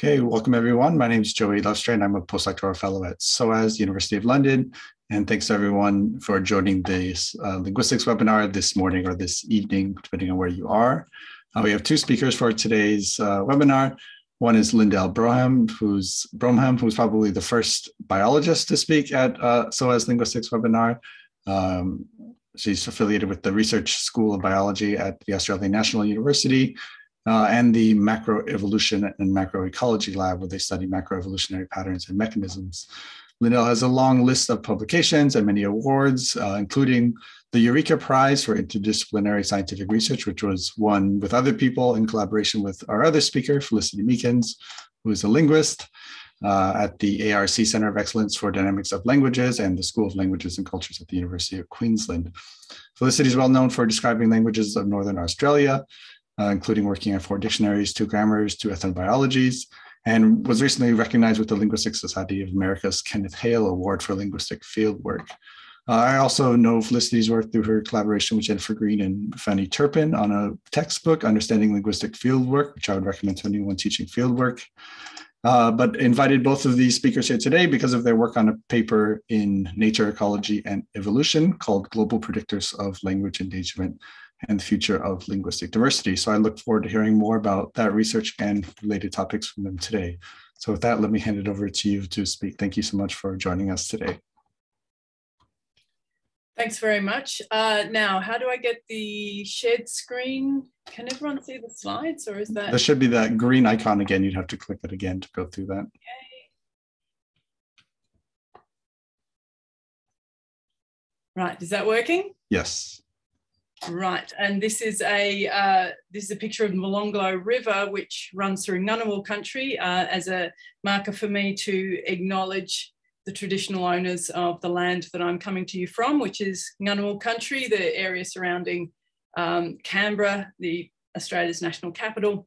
Okay, welcome everyone. My name is Joey Lovestrand and I'm a postdoctoral fellow at SOAS, University of London. And thanks everyone for joining this uh, linguistics webinar this morning or this evening, depending on where you are. Uh, we have two speakers for today's uh, webinar. One is Lindell Broham, who's Bromham, who's probably the first biologist to speak at uh, SOAS Linguistics webinar. Um, she's affiliated with the Research School of Biology at the Australian National University uh, and the macroevolution and macroecology lab, where they study macroevolutionary patterns and mechanisms. Lindell has a long list of publications and many awards, uh, including the Eureka Prize for Interdisciplinary Scientific Research, which was won with other people in collaboration with our other speaker, Felicity Meakins, who is a linguist uh, at the ARC Center of Excellence for Dynamics of Languages and the School of Languages and Cultures at the University of Queensland. Felicity is well known for describing languages of Northern Australia, uh, including working on four dictionaries, two grammars, two ethnobiologies, and was recently recognized with the Linguistic Society of America's Kenneth Hale Award for Linguistic Fieldwork. Uh, I also know Felicity's work through her collaboration with Jennifer Green and Fanny Turpin on a textbook, Understanding Linguistic Fieldwork, which I would recommend to anyone teaching fieldwork. Uh, but invited both of these speakers here today because of their work on a paper in Nature, Ecology, and Evolution called Global Predictors of Language Endangerment and the future of linguistic diversity. So I look forward to hearing more about that research and related topics from them today. So with that, let me hand it over to you to speak. Thank you so much for joining us today. Thanks very much. Uh, now, how do I get the shared screen? Can everyone see the slides or is that? There should be that green icon again. You'd have to click it again to go through that. Okay. Right, is that working? Yes. Right, and this is a uh, this is a picture of the Molonglo River, which runs through Ngunnawal country, uh, as a marker for me to acknowledge the traditional owners of the land that I'm coming to you from, which is Ngunnawal country, the area surrounding um, Canberra, the Australia's national capital.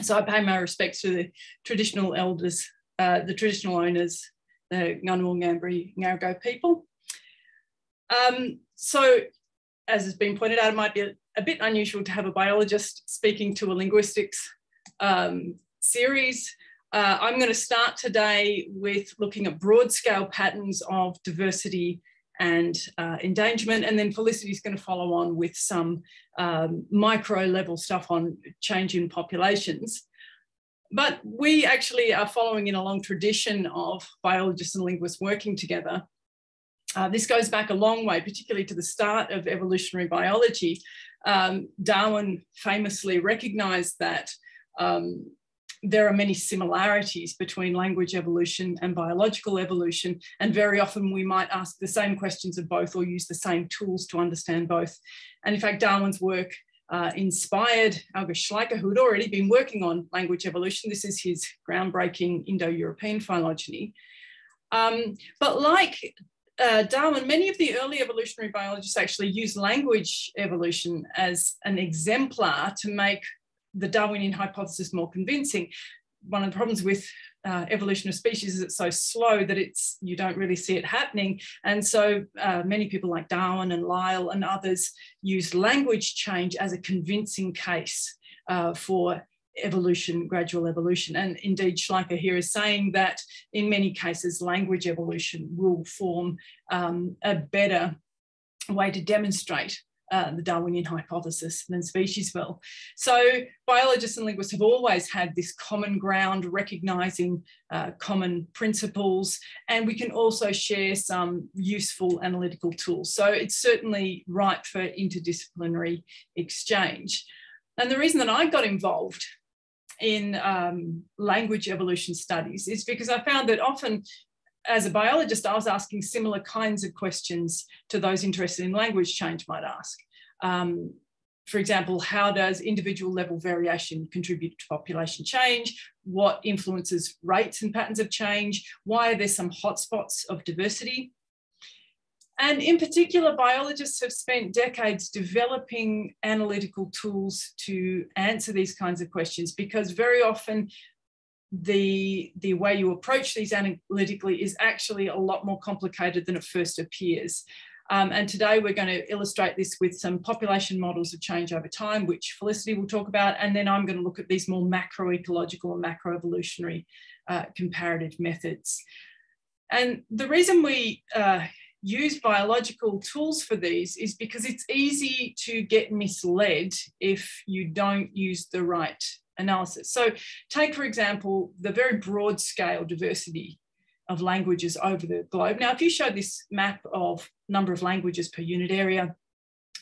So I pay my respects to the traditional elders, uh, the traditional owners, the Ngunnawal, Ngambri, Ngarigo people. Um, so as has been pointed out, it might be a, bit unusual to have a biologist speaking to a linguistics um, series. Uh, I'm going to start today with looking at broad scale patterns of diversity and uh, endangerment, and then Felicity is going to follow on with some um, micro level stuff on change in populations. But we actually are following in a long tradition of biologists and linguists working together uh, this goes back a long way, particularly to the start of evolutionary biology. Um, Darwin famously recognized that um, there are many similarities between language evolution and biological evolution. And very often we might ask the same questions of both or use the same tools to understand both. And in fact, Darwin's work uh, inspired August Schleicher, who had already been working on language evolution. This is his groundbreaking Indo-European phylogeny. Um, but like uh, Darwin, many of the early evolutionary biologists actually used language evolution as an exemplar to make the Darwinian hypothesis more convincing. One of the problems with uh, evolution of species is it's so slow that it's you don't really see it happening. And so uh, many people like Darwin and Lyell and others use language change as a convincing case uh, for evolution, gradual evolution. And indeed, Schleicher here is saying that in many cases, language evolution will form um, a better way to demonstrate uh, the Darwinian hypothesis than species will. So biologists and linguists have always had this common ground, recognizing uh, common principles, and we can also share some useful analytical tools. So it's certainly ripe for interdisciplinary exchange. And the reason that I got involved in um, language evolution studies is because I found that often as a biologist, I was asking similar kinds of questions to those interested in language change might ask. Um, for example, how does individual level variation contribute to population change? What influences rates and patterns of change? Why are there some hotspots of diversity? And in particular, biologists have spent decades developing analytical tools to answer these kinds of questions because very often the, the way you approach these analytically is actually a lot more complicated than it first appears. Um, and today we're going to illustrate this with some population models of change over time, which Felicity will talk about. And then I'm going to look at these more macroecological and macroevolutionary uh, comparative methods. And the reason we uh, use biological tools for these is because it's easy to get misled if you don't use the right analysis. So take, for example, the very broad scale diversity of languages over the globe. Now, if you showed this map of number of languages per unit area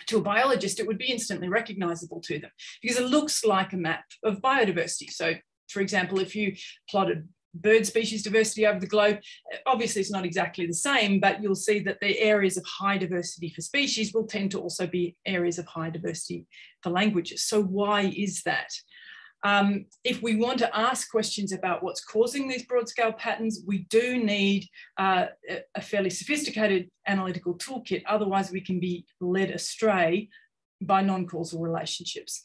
to a biologist, it would be instantly recognizable to them because it looks like a map of biodiversity. So for example, if you plotted bird species diversity over the globe, obviously it's not exactly the same, but you'll see that the areas of high diversity for species will tend to also be areas of high diversity for languages. So why is that? Um, if we want to ask questions about what's causing these broad scale patterns, we do need uh, a fairly sophisticated analytical toolkit. Otherwise, we can be led astray by non-causal relationships.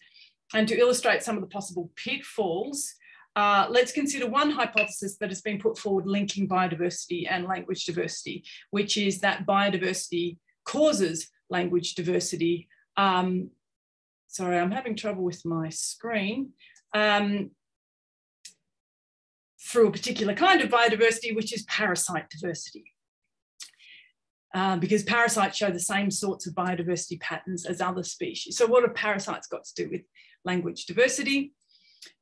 And to illustrate some of the possible pitfalls, uh, let's consider one hypothesis that has been put forward linking biodiversity and language diversity, which is that biodiversity causes language diversity. Um, sorry, I'm having trouble with my screen um, through a particular kind of biodiversity, which is parasite diversity. Uh, because parasites show the same sorts of biodiversity patterns as other species. So what have parasites got to do with language diversity?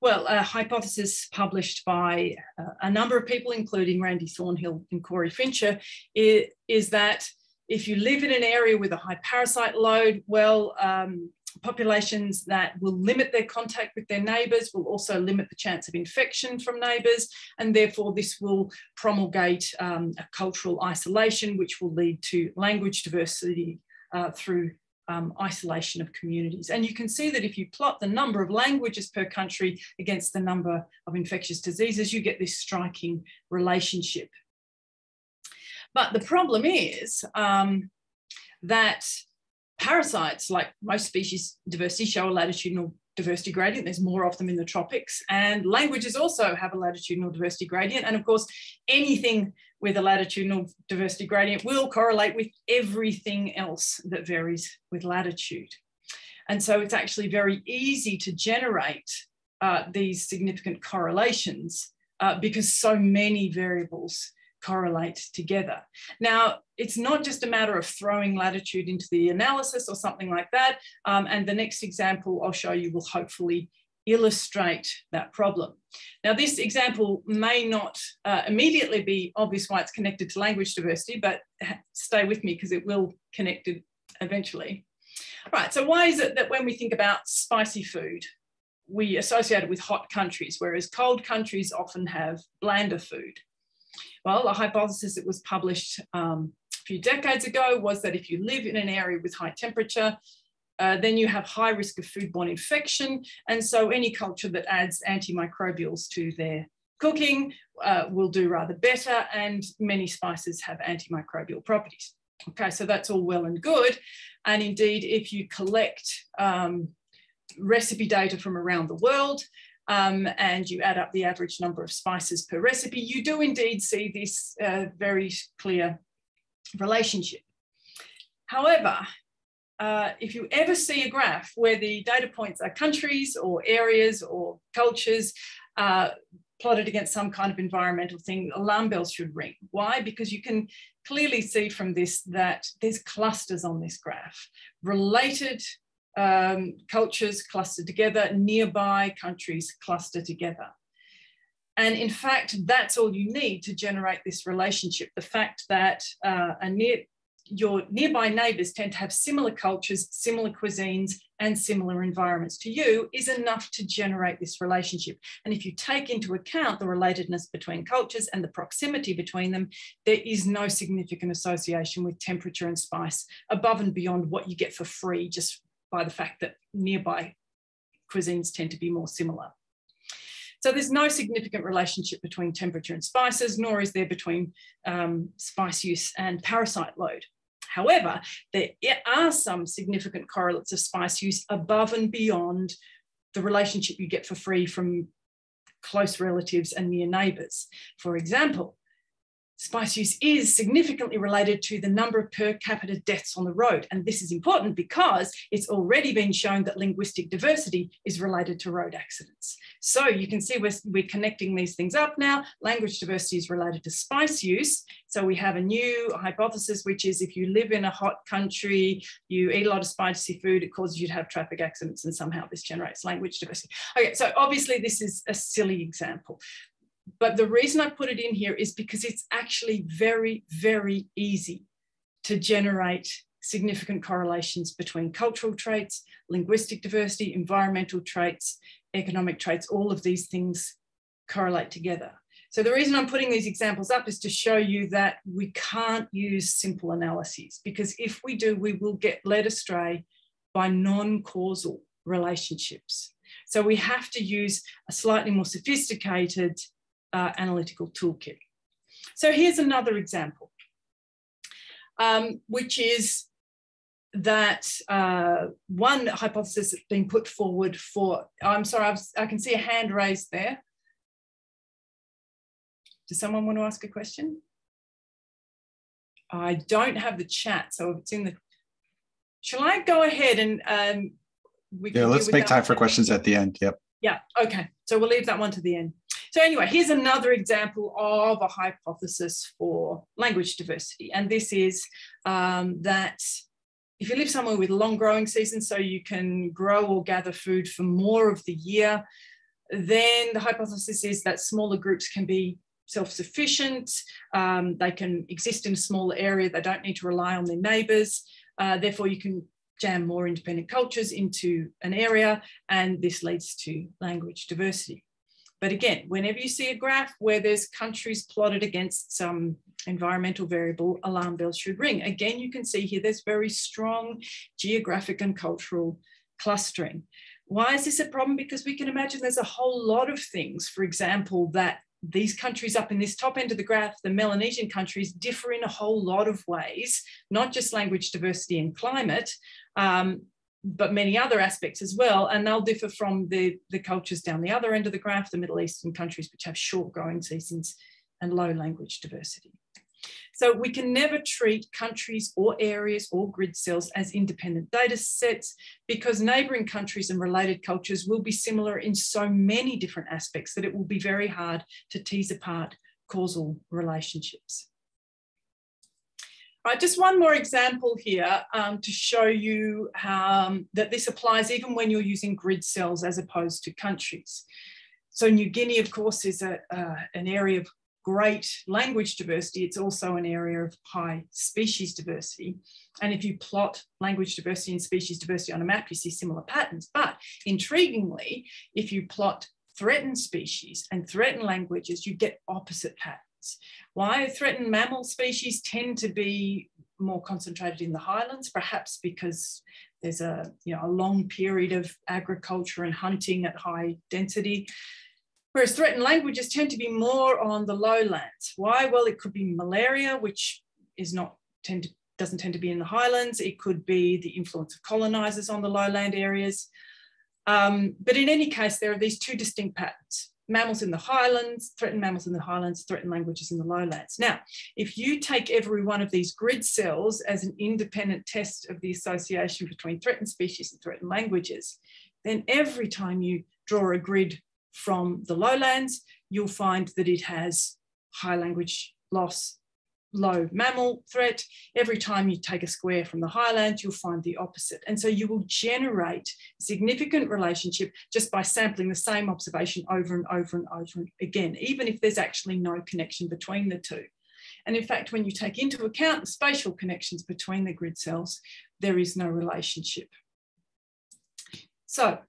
Well, a hypothesis published by uh, a number of people, including Randy Thornhill and Corey Fincher, is, that if you live in an area with a high parasite load, well, um, populations that will limit their contact with their neighbours will also limit the chance of infection from neighbours, and therefore this will promulgate um, a cultural isolation, which will lead to language diversity uh, through um, isolation of communities. And you can see that if you plot the number of languages per country against the number of infectious diseases, you get this striking relationship. But the problem is um, that Parasites, like most species diversity, show a latitudinal diversity gradient. There's more of them in the tropics. And languages also have a latitudinal diversity gradient. And of course, anything with a latitudinal diversity gradient will correlate with everything else that varies with latitude. And so it's actually very easy to generate uh, these significant correlations uh, because so many variables correlate together. Now, it's not just a matter of throwing latitude into the analysis or something like that. Um, and the next example I'll show you will hopefully illustrate that problem. Now, this example may not uh, immediately be obvious why it's connected to language diversity, but stay with me because it will connect it eventually. Right, so why is it that when we think about spicy food, we associate it with hot countries, whereas cold countries often have blander food? Well, a hypothesis that was published um, a few decades ago was that if you live in an area with high temperature, uh, then you have high risk of foodborne infection. And so any culture that adds antimicrobials to their cooking uh, will do rather better. And many spices have antimicrobial properties. Okay, so that's all well and good. And indeed, if you collect um, recipe data from around the world, um, and you add up the average number of spices per recipe, you do indeed see this uh, very clear relationship. However, uh, if you ever see a graph where the data points are countries or areas or cultures uh, plotted against some kind of environmental thing, alarm bells should ring. Why? Because you can clearly see from this that there's clusters on this graph, related um, cultures cluster together, nearby countries cluster together. And in fact, that's all you need to generate this relationship. The fact that uh, a near, your nearby neighbors tend to have similar cultures, similar cuisines, and similar environments to you is enough to generate this relationship. And if you take into account the relatedness between cultures and the proximity between them, there is no significant association with temperature and spice above and beyond what you get for free just by the fact that nearby cuisines tend to be more similar. So there's no significant relationship between temperature and spices, nor is there between um, spice use and parasite load. However, there are some significant correlates of spice use above and beyond the relationship you get for free from close relatives and near neighbours. For example, spice use is significantly related to the number of per capita deaths on the road. And this is important because it's already been shown that linguistic diversity is related to road accidents. So you can see we're, we're connecting these things up now. Language diversity is related to spice use. So we have a new hypothesis, which is if you live in a hot country, you eat a lot of spicy food, it causes you to have traffic accidents and somehow this generates language diversity. Okay, so obviously this is a silly example but the reason I put it in here is because it's actually very, very easy to generate significant correlations between cultural traits, linguistic diversity, environmental traits, economic traits, all of these things correlate together. So the reason I'm putting these examples up is to show you that we can't use simple analyses because if we do, we will get led astray by non-causal relationships. So we have to use a slightly more sophisticated uh, analytical toolkit. So here's another example, um, which is that uh, one hypothesis that's been put forward for, I'm sorry, I've, i can see a hand raised there. Does someone want to ask a question? I don't have the chat, so it's in the, shall I go ahead and um, we Yeah, let's make time for questions at the end, yep. Yeah, okay, so we'll leave that one to the end. So anyway, here's another example of a hypothesis for language diversity. And this is um, that if you live somewhere with long growing seasons, so you can grow or gather food for more of the year, then the hypothesis is that smaller groups can be self-sufficient, um, they can exist in a smaller area, they don't need to rely on their neighbours, uh, therefore you can jam more independent cultures into an area, and this leads to language diversity. But again, whenever you see a graph where there's countries plotted against some environmental variable, alarm bells should ring. Again, you can see here there's very strong geographic and cultural clustering. Why is this a problem? Because we can imagine there's a whole lot of things, for example, that these countries up in this top end of the graph, the Melanesian countries, differ in a whole lot of ways, not just language diversity and climate, um, but many other aspects as well. And they'll differ from the, the cultures down the other end of the graph, the Middle Eastern countries, which have short growing seasons and low language diversity. So we can never treat countries or areas or grid cells as independent data sets because neighbouring countries and related cultures will be similar in so many different aspects that it will be very hard to tease apart causal relationships. Right, just one more example here um, to show you um, that this applies even when you're using grid cells as opposed to countries. So New Guinea, of course, is a, uh, an area of great language diversity. It's also an area of high species diversity. And if you plot language diversity and species diversity on a map, you see similar patterns. But intriguingly, if you plot threatened species and threatened languages, you get opposite patterns. Why threatened mammal species tend to be more concentrated in the highlands, perhaps because there's a, you know, a long period of agriculture and hunting at high density. Whereas threatened languages tend to be more on the lowlands. Why? Well, it could be malaria, which is not tend to, doesn't tend to be in the highlands. It could be the influence of colonizers on the lowland areas. Um, but in any case, there are these two distinct patterns mammals in the highlands, threatened mammals in the highlands, threatened languages in the lowlands. Now, if you take every one of these grid cells as an independent test of the association between threatened species and threatened languages, then every time you draw a grid from the lowlands, you'll find that it has high language loss low mammal threat. Every time you take a square from the highlands, you'll find the opposite. And so you will generate significant relationship just by sampling the same observation over and over and over again, even if there's actually no connection between the two. And in fact, when you take into account the spatial connections between the grid cells, there is no relationship. So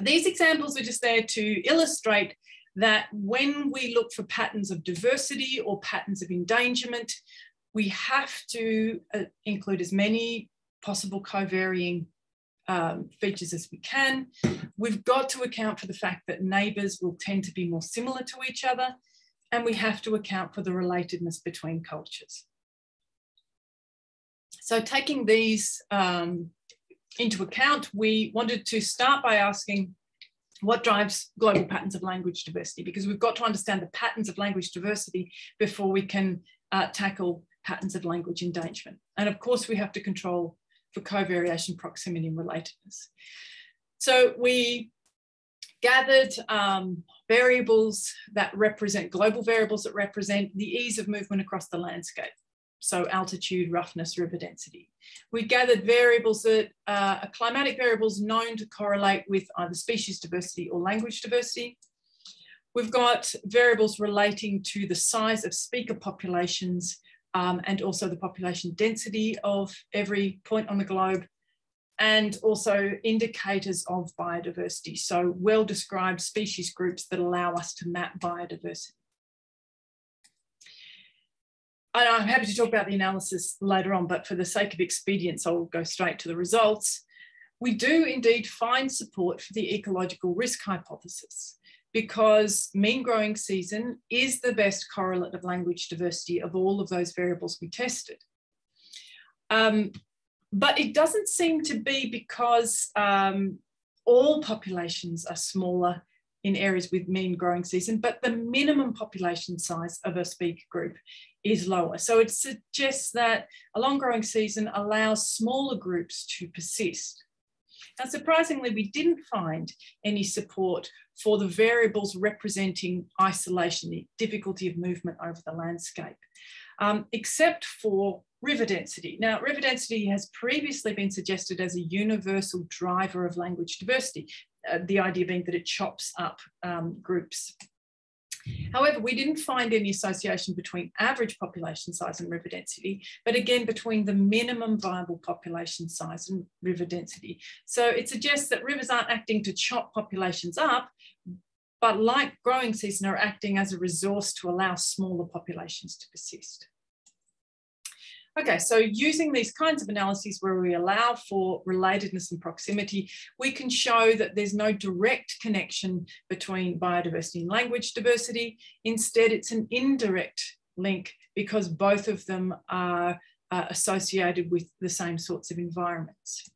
these examples are just there to illustrate that when we look for patterns of diversity or patterns of endangerment, we have to uh, include as many possible co-varying um, features as we can. We've got to account for the fact that neighbours will tend to be more similar to each other, and we have to account for the relatedness between cultures. So taking these um, into account, we wanted to start by asking what drives global patterns of language diversity? Because we've got to understand the patterns of language diversity before we can uh, tackle patterns of language endangerment. And of course, we have to control for covariation, proximity, and relatedness. So we gathered um, variables that represent global variables that represent the ease of movement across the landscape. So altitude, roughness, river density. We gathered variables that uh, are climatic variables known to correlate with either species diversity or language diversity. We've got variables relating to the size of speaker populations um, and also the population density of every point on the globe and also indicators of biodiversity. So well-described species groups that allow us to map biodiversity. I'm happy to talk about the analysis later on, but for the sake of expedience, I'll go straight to the results. We do indeed find support for the ecological risk hypothesis because mean growing season is the best correlate of language diversity of all of those variables we tested. Um, but it doesn't seem to be because um, all populations are smaller in areas with mean growing season, but the minimum population size of a speaker group is lower. So it suggests that a long growing season allows smaller groups to persist. Now, surprisingly, we didn't find any support for the variables representing isolation, the difficulty of movement over the landscape, um, except for river density. Now, river density has previously been suggested as a universal driver of language diversity, the idea being that it chops up um, groups. However, we didn't find any association between average population size and river density, but again, between the minimum viable population size and river density. So it suggests that rivers aren't acting to chop populations up, but like growing season are acting as a resource to allow smaller populations to persist. Okay, so using these kinds of analyses where we allow for relatedness and proximity, we can show that there's no direct connection between biodiversity and language diversity. Instead, it's an indirect link because both of them are uh, associated with the same sorts of environments.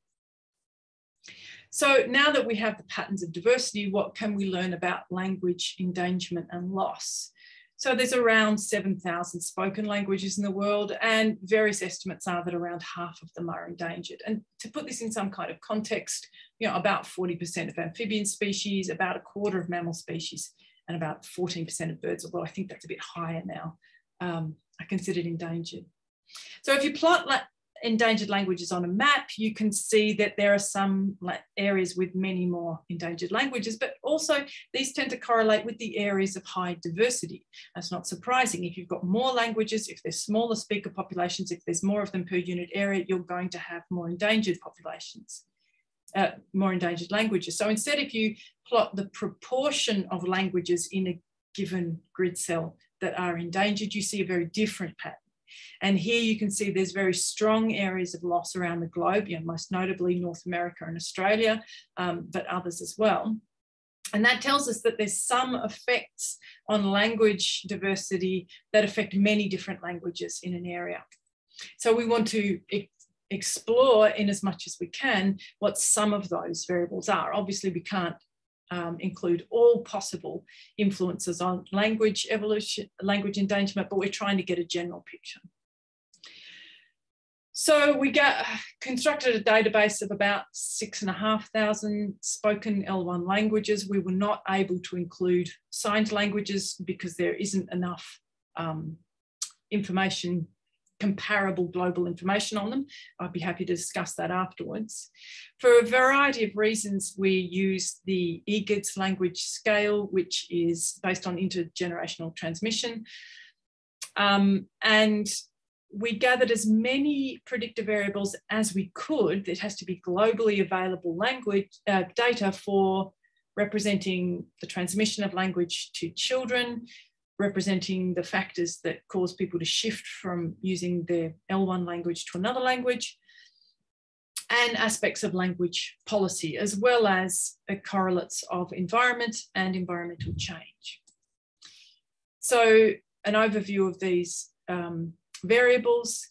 So now that we have the patterns of diversity, what can we learn about language endangerment and loss? So there's around 7,000 spoken languages in the world, and various estimates are that around half of them are endangered. And to put this in some kind of context, you know, about 40% of amphibian species, about a quarter of mammal species, and about 14% of birds, although I think that's a bit higher now, um, are considered endangered. So if you plot endangered languages on a map, you can see that there are some areas with many more endangered languages, but also these tend to correlate with the areas of high diversity. That's not surprising. If you've got more languages, if there's smaller speaker populations, if there's more of them per unit area, you're going to have more endangered populations. Uh, more endangered languages. So instead, if you plot the proportion of languages in a given grid cell that are endangered, you see a very different pattern. And here you can see there's very strong areas of loss around the globe, you know, most notably North America and Australia, um, but others as well. And that tells us that there's some effects on language diversity that affect many different languages in an area. So we want to explore in as much as we can what some of those variables are. Obviously, we can't um, include all possible influences on language evolution, language endangerment, but we're trying to get a general picture. So we got constructed a database of about six and a half thousand spoken L1 languages. We were not able to include signed languages because there isn't enough um, information comparable global information on them. I'd be happy to discuss that afterwards. For a variety of reasons, we use the EGIDS language scale, which is based on intergenerational transmission. Um, and we gathered as many predictor variables as we could. It has to be globally available language uh, data for representing the transmission of language to children, representing the factors that cause people to shift from using their L1 language to another language, and aspects of language policy, as well as correlates of environment and environmental change. So an overview of these um, variables,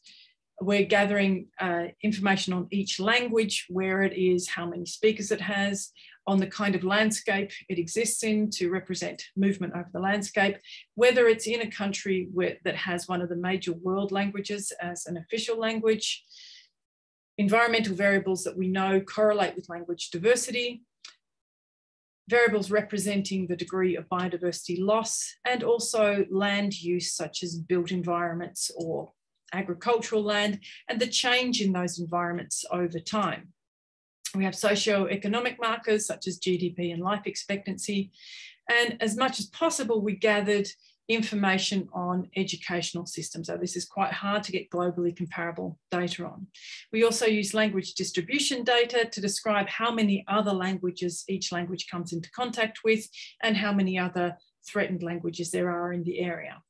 we're gathering uh, information on each language, where it is, how many speakers it has, on the kind of landscape it exists in to represent movement over the landscape, whether it's in a country where, that has one of the major world languages as an official language, environmental variables that we know correlate with language diversity, variables representing the degree of biodiversity loss, and also land use such as built environments or agricultural land, and the change in those environments over time. We have socio-economic markers such as GDP and life expectancy. And as much as possible, we gathered information on educational systems. So this is quite hard to get globally comparable data on. We also use language distribution data to describe how many other languages each language comes into contact with and how many other threatened languages there are in the area.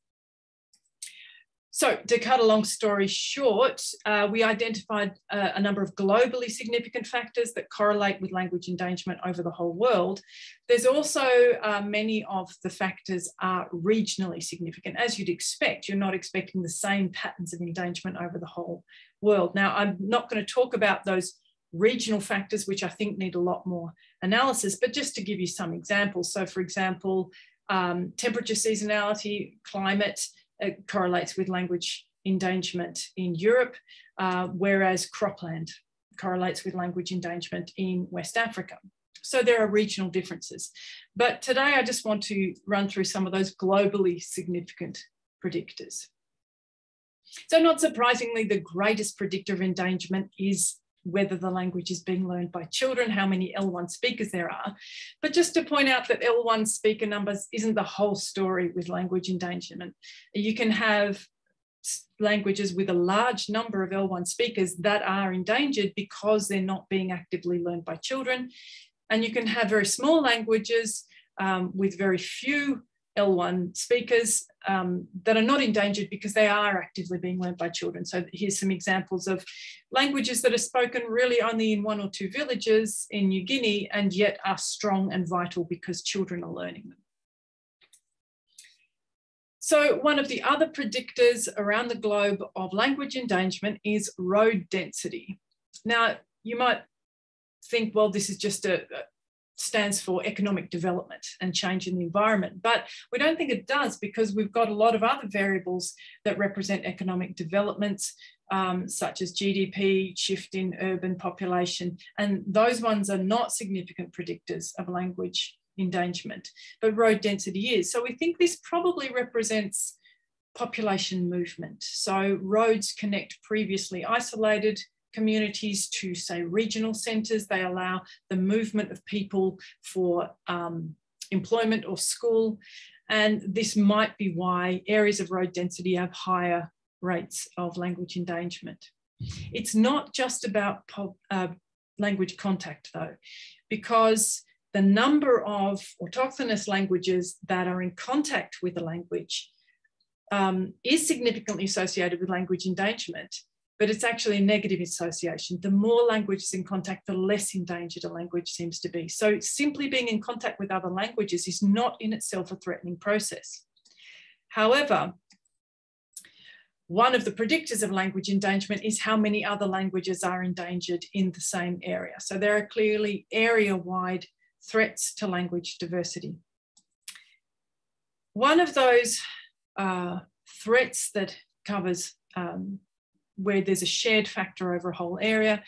So to cut a long story short, uh, we identified a, a, number of globally significant factors that correlate with language endangerment over the whole world. There's also uh, many of the factors are regionally significant. As you'd expect, you're not expecting the same patterns of endangerment over the whole world. Now, I'm not going to talk about those regional factors, which I think need a lot more analysis, but just to give you some examples. So for example, um, temperature seasonality, climate, correlates with language endangerment in Europe, uh, whereas cropland correlates with language endangerment in West Africa. So there are regional differences. But today I just want to run through some of those globally significant predictors. So not surprisingly, the greatest predictor of endangerment is whether the language is being learned by children, how many L1 speakers there are. But just to point out that L1 speaker numbers isn't the whole story with language endangerment. You can have languages with a large number of L1 speakers that are endangered because they're not being actively learned by children. And you can have very small languages um, with very few L1 speakers um, that are not endangered because they are actively being learned by children. So here's some examples of languages that are spoken really only in one or two villages in New Guinea and yet are strong and vital because children are learning them. So one of the other predictors around the globe of language endangerment is road density. Now, you might think, well, this is just a, stands for economic development and change in the environment. But we don't think it does because we've got a lot of other variables that represent economic developments, um, such as GDP, shift in urban population, and those ones are not significant predictors of language endangerment, but road density is. So we think this probably represents population movement. So roads connect previously isolated communities to say regional centres. They allow the movement of people for um, employment or school. And this might be why areas of road density have higher rates of language endangerment. It's not just about uh, language contact though, because the number of autochthonous languages that are in contact with the language um, is significantly associated with language endangerment but it's actually a negative association. The more languages in contact, the less endangered a language seems to be. So simply being in contact with other languages is not in itself a threatening process. However, one of the predictors of language endangerment is how many other languages are endangered in the same area. So there are clearly area-wide threats to language diversity. One of those uh, threats that covers um, where there's a shared factor over a whole area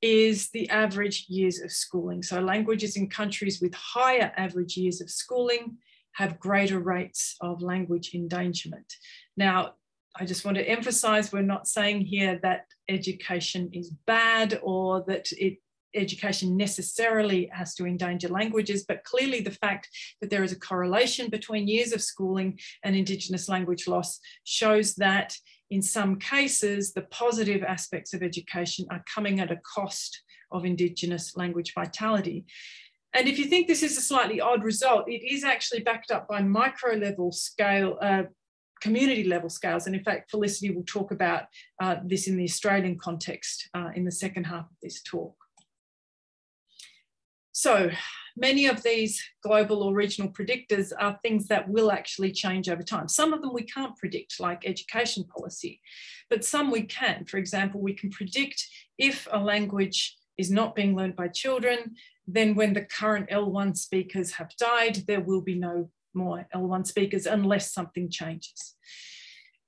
is the average years of schooling. So languages in countries with higher average years of schooling have greater rates of language endangerment. Now, I just want to emphasize we're not saying here that education is bad or that it education necessarily has to endanger languages, but clearly the fact that there is a correlation between years of schooling and Indigenous language loss shows that in some cases, the positive aspects of education are coming at a cost of Indigenous language vitality. And if you think this is a slightly odd result, it is actually backed up by micro level scale, uh, community level scales. And in fact, Felicity will talk about uh, this in the Australian context uh, in the second half of this talk. So many of these global or regional predictors are things that will actually change over time. Some of them we can't predict, like education policy, but some we can. For example, we can predict if a language is not being learned by children, then when the current L1 speakers have died, there will be no more L1 speakers unless something changes.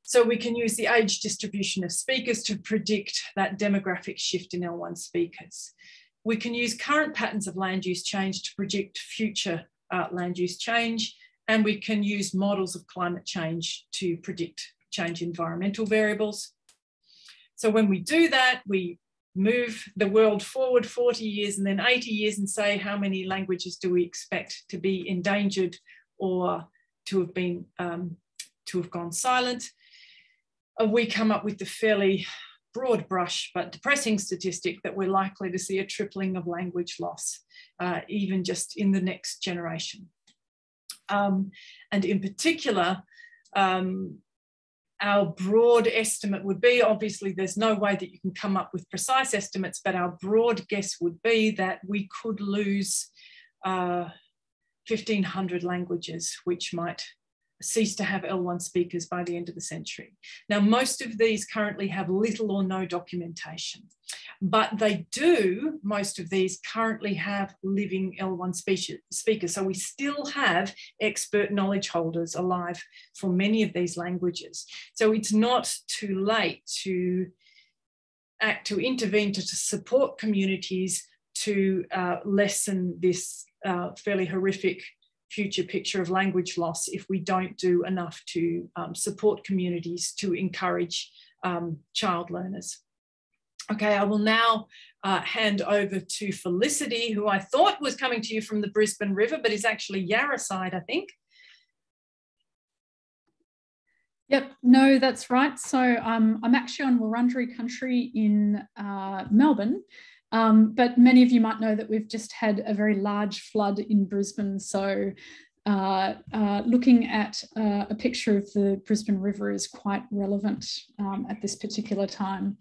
So we can use the age distribution of speakers to predict that demographic shift in L1 speakers. We can use current patterns of land use change to predict future uh, land use change, and we can use models of climate change to predict change environmental variables. So when we do that, we move the world forward 40 years and then 80 years and say how many languages do we expect to be endangered or to have been um, to have gone silent. Uh, we come up with the fairly broad brush but depressing statistic that we're likely to see a tripling of language loss, uh, even just in the next generation. Um, and in particular, um, our broad estimate would be obviously there's no way that you can come up with precise estimates, but our broad guess would be that we could lose uh, 1500 languages, which might cease to have L1 speakers by the end of the century. Now, most of these currently have little or no documentation, but they do, most of these currently have living L1 speakers. So we still have expert knowledge holders alive for many of these languages. So it's not too late to act, to intervene, to, to support communities to uh, lessen this uh, fairly horrific future picture of language loss if we don't do enough to um, support communities to encourage um, child learners. Okay, I will now uh, hand over to Felicity, who I thought was coming to you from the Brisbane River, but is actually Yarra side, I think. Yep, no, that's right. So um, I'm actually on Wurundjeri country in uh, Melbourne, um, but many of you might know that we've just had a very large flood in Brisbane. So uh, uh, looking at uh, a picture of the Brisbane River is quite relevant um, at this particular time.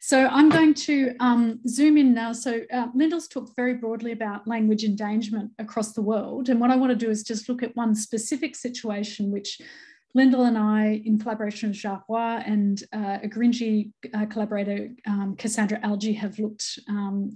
So I'm going to um, zoom in now. So uh, Lindell's talked very broadly about language endangerment across the world. And what I want to do is just look at one specific situation which Lindell and I, in collaboration with Jacques Roy and uh, a Gurindji uh, collaborator, um, Cassandra Algy, have looked um,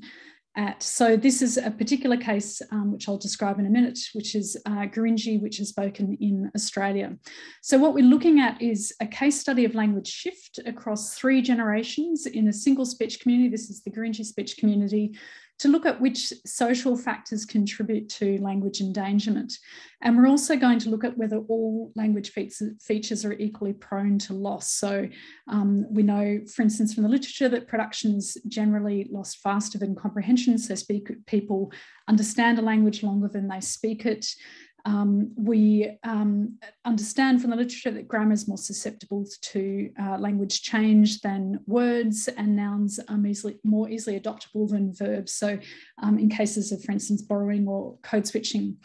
at. So this is a particular case, um, which I'll describe in a minute, which is uh, Gurindji, which is spoken in Australia. So what we're looking at is a case study of language shift across three generations in a single speech community. This is the Gurindji speech community to look at which social factors contribute to language endangerment. And we're also going to look at whether all language features are equally prone to loss. So um, we know, for instance, from the literature that production is generally lost faster than comprehension. So speak, people understand a language longer than they speak it. Um, we um, understand from the literature that grammar is more susceptible to uh, language change than words, and nouns are easily, more easily adoptable than verbs. So, um, in cases of, for instance, borrowing or code switching.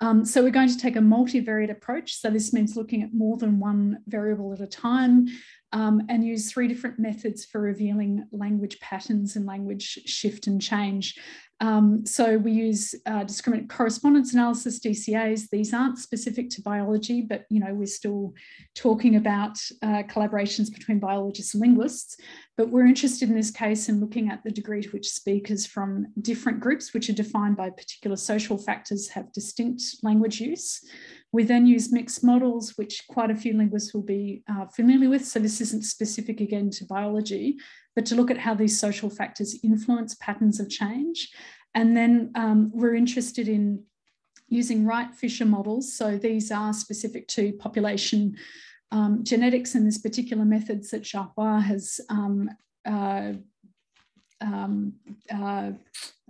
Um, so, we're going to take a multivariate approach. So, this means looking at more than one variable at a time. Um, and use three different methods for revealing language patterns and language shift and change. Um, so we use uh, discriminant correspondence analysis, DCAs. These aren't specific to biology, but you know we're still talking about uh, collaborations between biologists and linguists. But we're interested in this case in looking at the degree to which speakers from different groups, which are defined by particular social factors, have distinct language use. We then use mixed models, which quite a few linguists will be uh, familiar with. So this isn't specific again to biology, but to look at how these social factors influence patterns of change. And then um, we're interested in using Wright Fisher models. So these are specific to population um, genetics and this particular methods that Roy has um, uh, um, uh,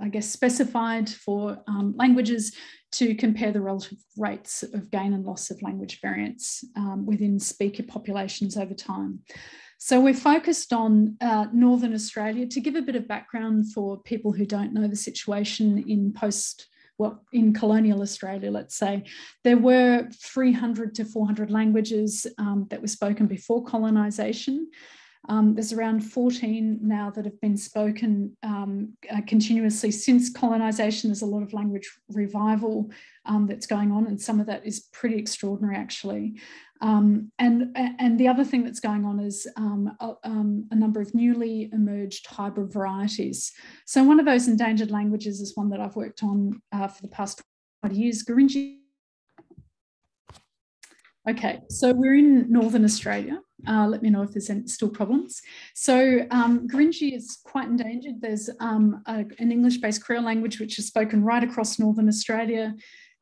I guess, specified for um, languages to compare the relative rates of gain and loss of language variance um, within speaker populations over time. So we're focused on uh, Northern Australia to give a bit of background for people who don't know the situation in post, well, in colonial Australia, let's say. There were 300 to 400 languages um, that were spoken before colonisation. Um, there's around 14 now that have been spoken um, uh, continuously since colonisation. There's a lot of language revival um, that's going on, and some of that is pretty extraordinary, actually. Um, and, and the other thing that's going on is um, a, um, a, number of newly emerged hybrid varieties. So one of those endangered languages is one that I've worked on uh, for the past 20 years, Gurindji. Okay, so we're in Northern Australia. Uh, let me know if there's any, still problems. So um, Gurindji is quite endangered. There's um, a, an English-based Creole language which is spoken right across Northern Australia.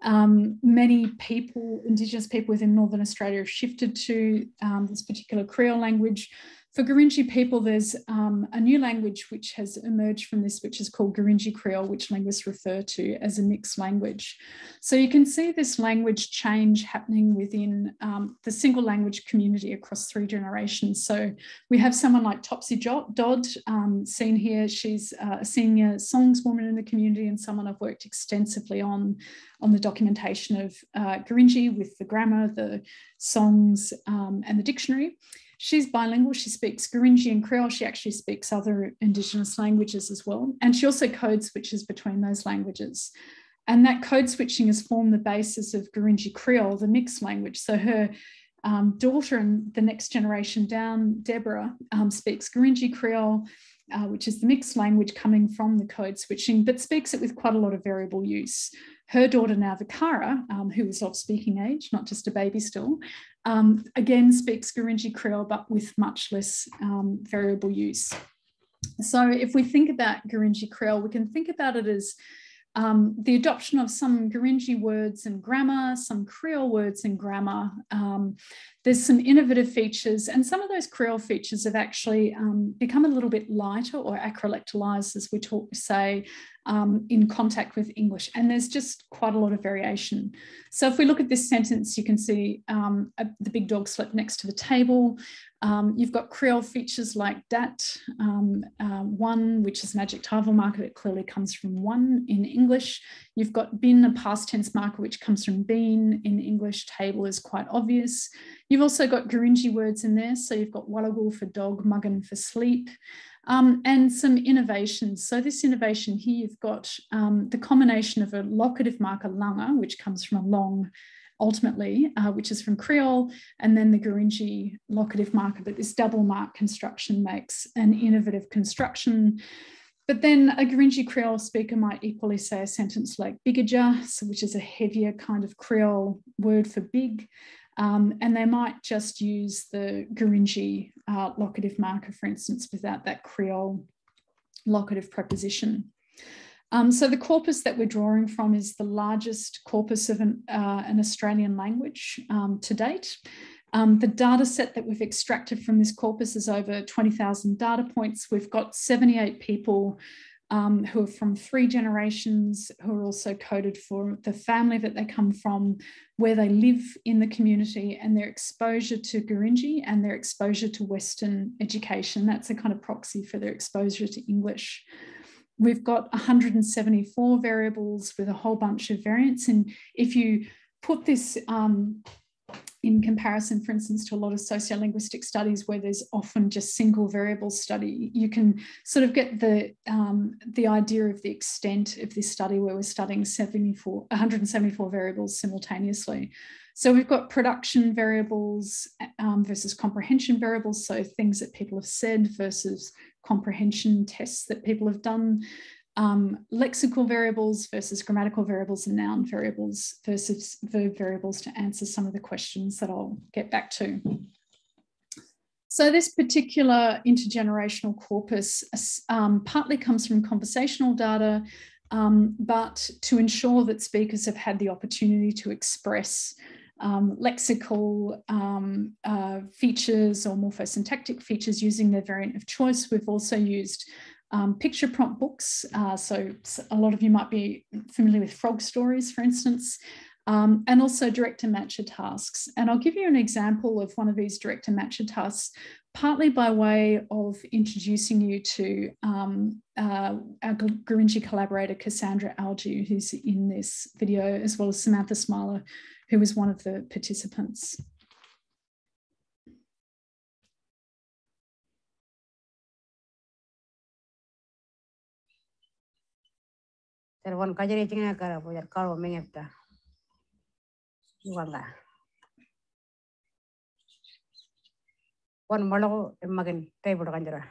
Um, many people, Indigenous people within Northern Australia have shifted to um, this particular Creole language. For Gurindji people, there's um, a new language which has emerged from this, which is called Gurindji Creole, which linguists refer to as a mixed language. So you can see this language change happening within um, the single language community across three generations. So we have someone like Topsy Dodd um, seen here. She's uh, a senior songswoman in the community and someone I've worked extensively on, on the documentation of uh, Gurindji with the grammar, the songs um, and the dictionary. She's bilingual. She speaks Gurindji and Creole. She actually speaks other Indigenous languages as well. And she also code switches between those languages. And that code switching has formed the basis of Gurindji Creole, the mixed language. So her um, daughter and the next generation down, Deborah, um, speaks Gurindji Creole, uh, which is the mixed language coming from the code switching, but speaks it with quite a lot of variable use. Her daughter now, Vikara, um, who is of speaking age, not just a baby still, um, again speaks Gurindji Creole, but with much less um, variable use. So if we think about Gurindji Creole, we can think about it as um, the adoption of some Gurindji words and grammar, some Creole words and grammar. Um, there's some innovative features, and some of those Creole features have actually um, become a little bit lighter or acrolectalized, as we talk, say, um, in contact with English. And there's just quite a lot of variation. So if we look at this sentence, you can see um, a, the big dog slept next to the table. Um, you've got Creole features like dat, um, uh, one, which is an adjectival marker that clearly comes from one in English. You've got bin, a past tense marker, which comes from been in English. Table is quite obvious. You've also got Gurindji words in there. So you've got warlaku for dog, makin for sleep um, and some innovations. So this innovation here, you've got um, the combination of a locative marker langa, which comes from a long ultimately, uh, which is from Creole, and then the Gurindji locative marker, but this double mark construction makes an innovative construction. But then a Gurindji Creole speaker might equally say a sentence like bigaja, so which is a heavier kind of Creole word for big, um, and they might just use the Gurindji uh, locative marker, for instance, without that Creole locative preposition. Um, so the corpus that we're drawing from is the largest corpus of an, uh, an Australian language um, to date. Um, the data set that we've extracted from this corpus is over 20,000 data points. We've got 78 people um, who are from three generations, who are also coded for the family that they come from, where they live in the community, and their exposure to Gurindji and their exposure to Western education. That's a kind of proxy for their exposure to English. We've got 174 variables with a whole bunch of variants. And if you put this um, in comparison, for instance, to a lot of sociolinguistic studies where there's often just single variable study, you can sort of get the, um, the idea of the extent of this study where we're studying 74, 174 variables simultaneously. So we've got production variables um, versus comprehension variables, so things that people have said versus comprehension tests that people have done um, lexical variables versus grammatical variables and noun variables versus verb variables to answer some of the questions that I'll get back to. So this particular intergenerational corpus um, partly comes from conversational data, um, but to ensure that speakers have had the opportunity to express um, lexical um, uh, features or morphosyntactic features using their variant of choice, we've also used um, picture prompt books. Uh, so a lot of you might be familiar with frog stories, for instance, um, and also director matcher tasks. And I'll give you an example of one of these director matcher tasks, partly by way of introducing you to um, uh, our Gurindji collaborator, Cassandra Algy, who's in this video, as well as Samantha Smiler, who was one of the participants. Telepon kajar yang cengeng kara pujar kalau mengepta. Wangga. Wan malu makin tebur kanjara.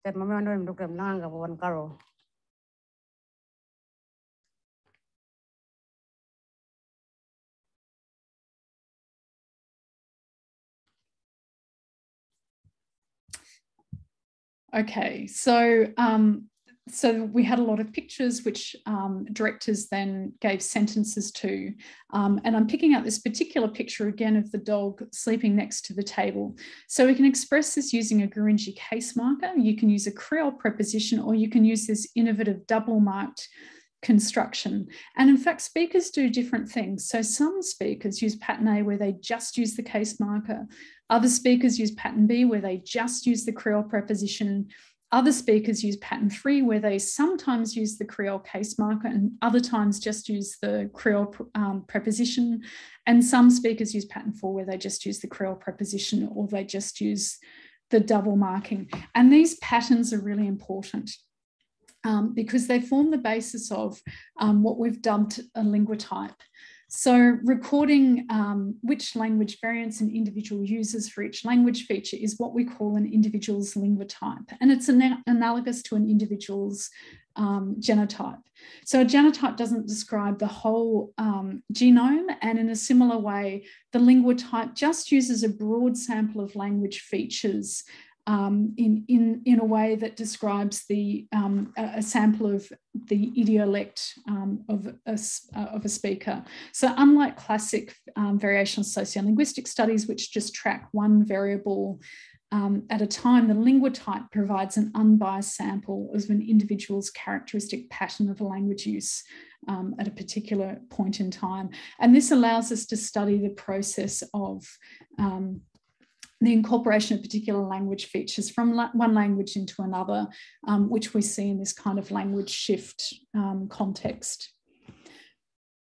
Termamai anu em dukem langang kapan kalau Okay, so um, so we had a lot of pictures which um, directors then gave sentences to. Um, and I'm picking out this particular picture again of the dog sleeping next to the table. So we can express this using a Gurindji case marker. You can use a Creole preposition or you can use this innovative double marked construction. And in fact, speakers do different things. So some speakers use pattern A where they just use the case marker. Other speakers use pattern B where they just use the Creole preposition. Other speakers use pattern three where they sometimes use the Creole case marker and other times just use the Creole um, preposition. And some speakers use pattern four where they just use the Creole preposition or they just use the double marking. And these patterns are really important um, because they form the basis of um, what we've dubbed a linguotype. So recording um, which language variants an individual uses for each language feature is what we call an individual's linguotype. And it's an analogous to an individual's um, genotype. So a genotype doesn't describe the whole um, genome. And in a similar way, the linguotype just uses a broad sample of language features um, in, in, in a way that describes the, um, a, sample of the idiolect um, of, a, uh, of a speaker. So unlike classic um, variational sociolinguistic studies, which just track one variable um, at a time, the linguotype provides an unbiased sample of an individual's characteristic pattern of language use um, at a particular point in time. And this allows us to study the process of um, the incorporation of particular language features from la one language into another, um, which we see in this kind of language shift um, context.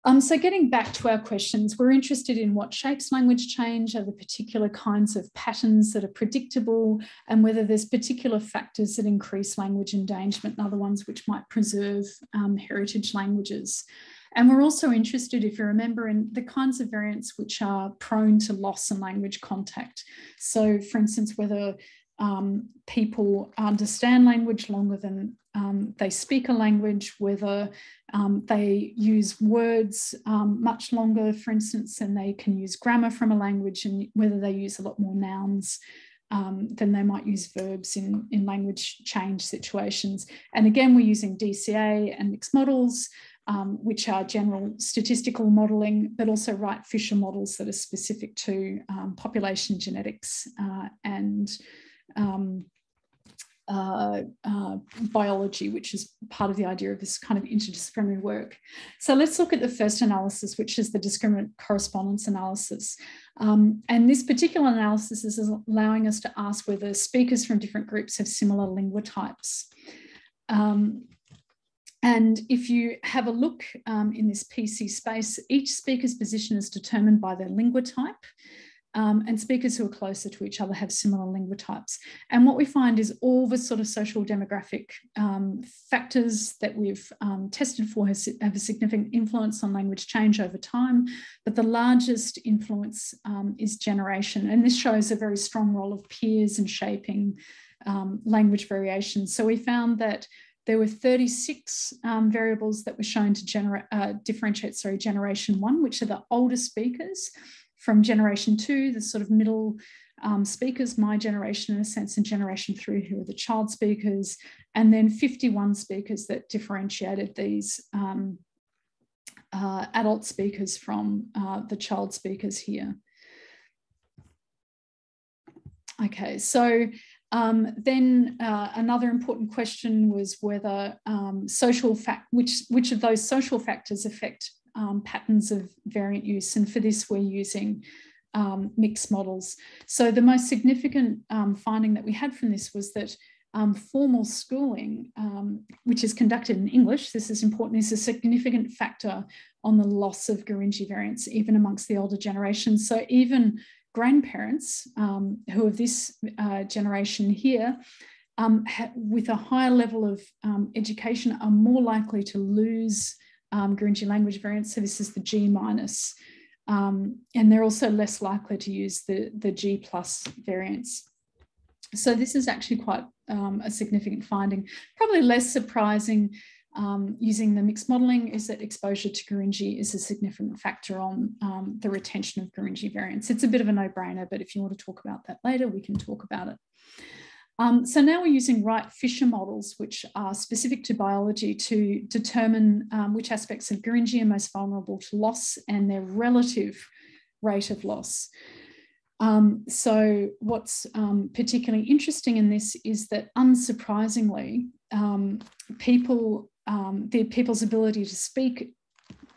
Um, so getting back to our questions, we're interested in what shapes language change, are the particular kinds of patterns that are predictable, and whether there's particular factors that increase language endangerment and other ones which might preserve um, heritage languages. And we're also interested, if you remember, in the kinds of variants which are prone to loss and language contact. So, for instance, whether um, people understand language longer than um, they speak a language, whether um, they use words um, much longer, for instance, than they can use grammar from a language, and whether they use a lot more nouns um, than they might use verbs in, in language change situations. And again, we're using DCA and mixed models um, which are general statistical modelling, but also Wright Fisher models that are specific to um, population genetics uh, and um, uh, uh, biology, which is part of the idea of this kind of interdisciplinary work. So let's look at the first analysis, which is the discriminant correspondence analysis. Um, and this particular analysis is allowing us to ask whether speakers from different groups have similar linguotypes. Um, and if you have a look um, in this PC space, each speaker's position is determined by their linguotype. Um, and speakers who are closer to each other have similar linguotypes. And what we find is all the sort of social demographic um, factors that we've um, tested for has, have a significant influence on language change over time. But the largest influence um, is generation. And this shows a very strong role of peers in shaping um, language variation. So we found that there were 36 um, variables that were shown to generate, uh, differentiate, sorry, generation one, which are the older speakers from generation two, the sort of middle um, speakers, my generation in a sense, and generation three, who are the child speakers, and then 51 speakers that differentiated these um, uh, adult speakers from uh, the child speakers here. Okay, so um, then uh, another important question was whether um, social fact, which, which of those social factors affect um, patterns of variant use. And for this, we're using um, mixed models. So the most significant um, finding that we had from this was that um, formal schooling, which is conducted in English, this is important, is a significant factor on the loss of Gurindji variants, even amongst the older generations. So even grandparents um, who are this uh, generation here um, with a higher level of um, education are more likely to lose um, Gurindji language variants. So this is the G minus. Um, and they're also less likely to use the, the G plus variants. So this is actually quite um, a significant finding. Probably less surprising um, using the mixed modelling is that exposure to Gurindji is a significant factor on um, the retention of Gurindji variants. It's a bit of a no-brainer, but if you want to talk about that later, we can talk about it. Um, so now we're using Wright Fisher models, which are specific to biology to determine um, which aspects of Gurindji are most vulnerable to loss and their relative rate of loss. Um, so what's um, particularly interesting in this is that unsurprisingly, um, people, um, the people's ability to speak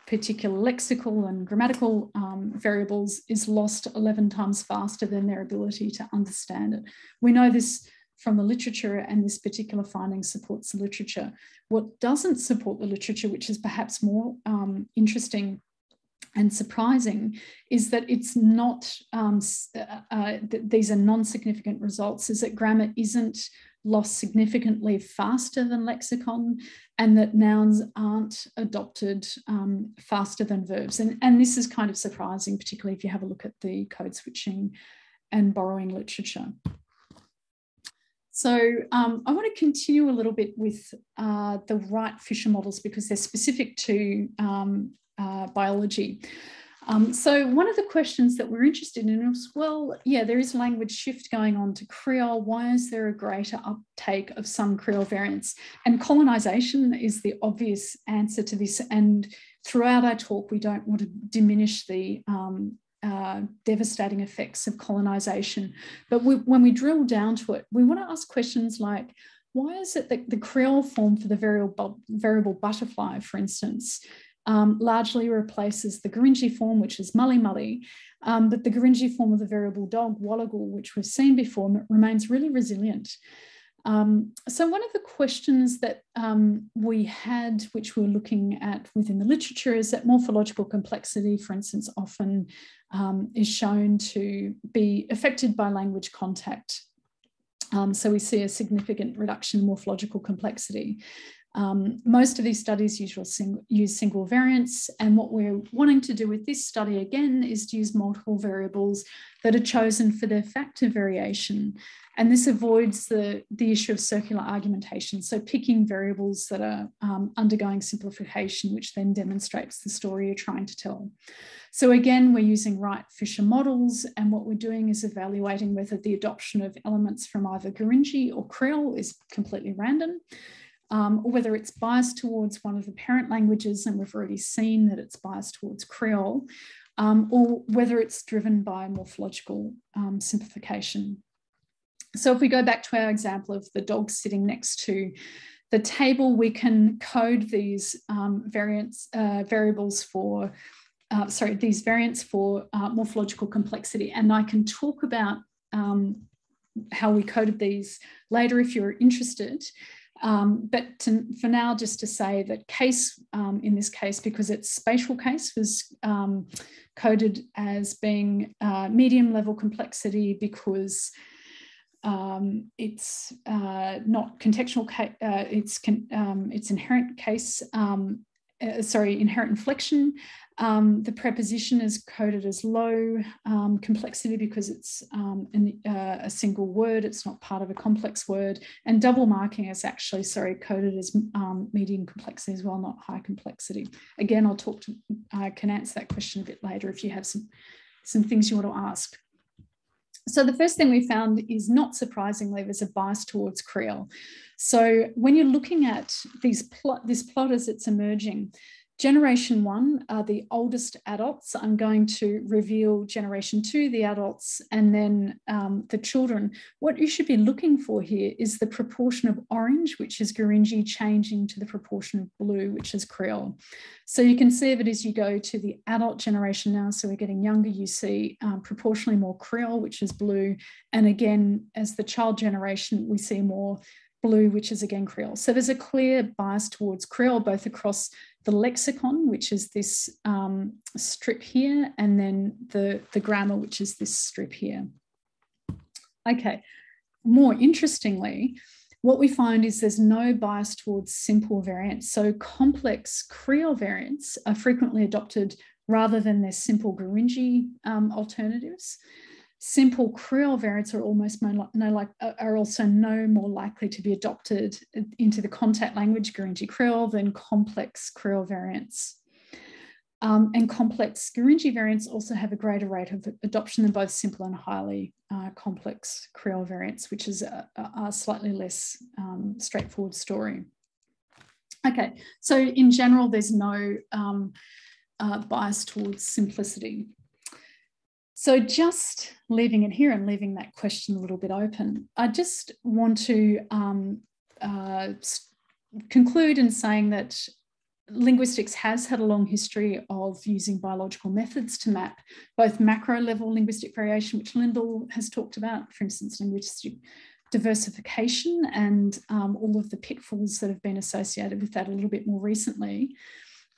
particular lexical and grammatical um, variables is lost 11 times faster than their ability to understand it. We know this from the literature and this particular finding supports the literature. What doesn't support the literature, which is perhaps more um, interesting and surprising, is that it's not, um, uh, uh, th these are non-significant results, is that grammar isn't lost significantly faster than lexicon and that nouns aren't adopted um, faster than verbs. And, and this is kind of surprising, particularly if you have a look at the code switching and borrowing literature. So um, I want to continue a little bit with uh, the Wright Fisher models because they're specific to um, uh, biology. Um, so one of the questions that we're interested in is, well, yeah, there is language shift going on to Creole. Why is there a greater uptake of some Creole variants? And colonization is the obvious answer to this. And throughout our talk, we don't want to diminish the um, uh, devastating effects of colonization. But we, when we drill down to it, we want to ask questions like, why is it that the Creole form for the variable, variable butterfly, for instance, um, largely replaces the Gurindji form, which is Mully Mully, um, but the Gurindji form of the variable dog, warlaku, which we've seen before, remains really resilient. Um, so one of the questions that um, we had, which we are looking at within the literature, is that morphological complexity, for instance, often um, is shown to be affected by language contact. Um, so we see a significant reduction in morphological complexity. Um, most of these studies sing use single variants, and what we're wanting to do with this study again is to use multiple variables that are chosen for their factor variation. And this avoids the, the issue of circular argumentation. So picking variables that are um, undergoing simplification, which then demonstrates the story you're trying to tell. So again, we're using Wright Fisher models, and what we're doing is evaluating whether the adoption of elements from either Gurindji or Creole is completely random um, or whether it's biased towards one of the parent languages, and we've already seen that it's biased towards Creole, um, or whether it's driven by morphological um, simplification. So if we go back to our example of the dog sitting next to the table, we can code these um, variants, uh, variables for, uh, sorry, these variants for uh, morphological complexity. And I can talk about um, how we coded these later if you're interested. Um, but to, for now, just to say that case um, in this case, because its spatial case was um, coded as being uh, medium level complexity because um, it's uh, not contextual, uh, it's, con um, it's inherent case, um, uh, sorry, inherent inflection. Um, the preposition is coded as low um, complexity because it's um, in, uh, a single word, it's not part of a complex word. And double marking is actually, sorry, coded as um, medium complexity as well, not high complexity. Again, I'll talk to, I can answer that question a bit later if you have some, some things you want to ask. So the first thing we found is not surprisingly, there's a bias towards Creole. So when you're looking at these this plot as it's emerging, Generation one are the oldest adults. I'm going to reveal generation two, the adults, and then um, the children. What you should be looking for here is the proportion of orange, which is Gurindji, changing to the proportion of blue, which is Creole. So you can see that as you go to the adult generation now, so we're getting younger, you see um, proportionally more Creole, which is blue. And again, as the child generation, we see more blue, which is again Creole. So there's a clear bias towards Creole, both across the lexicon, which is this um, strip here, and then the, the grammar, which is this strip here. Okay, more interestingly, what we find is there's no bias towards simple variants. So complex Creole variants are frequently adopted rather than their simple Gurindji um, alternatives simple Creole variants are almost no, like are also no more likely to be adopted into the contact language Gurindji Creole than complex Creole variants. Um, and complex Gurindji variants also have a greater rate of adoption than both simple and highly uh, complex Creole variants, which is a, a slightly less um, straightforward story. Okay, so in general, there's no um, uh, bias towards simplicity. So, just leaving it here and leaving that question a little bit open, I just want to um, uh, conclude in saying that linguistics has had a long history of using biological methods to map both macro level linguistic variation, which Lindell has talked about, for instance, linguistic diversification and um, all of the pitfalls that have been associated with that a little bit more recently,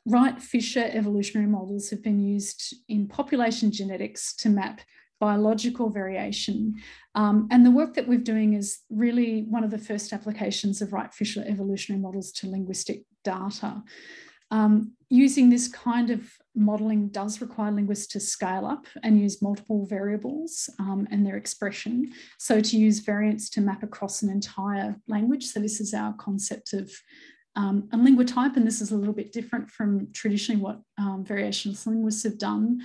Wright Fisher evolutionary models have been used in population genetics to map biological variation. Um, and the work that we're doing is really one of the first applications of Wright Fisher evolutionary models to linguistic data. Um, using this kind of modeling does require linguists to scale up and use multiple variables um, and their expression. So to use variants to map across an entire language. So this is our concept of um, and linguotype, and this is a little bit different from traditionally what um, variationalist linguists have done,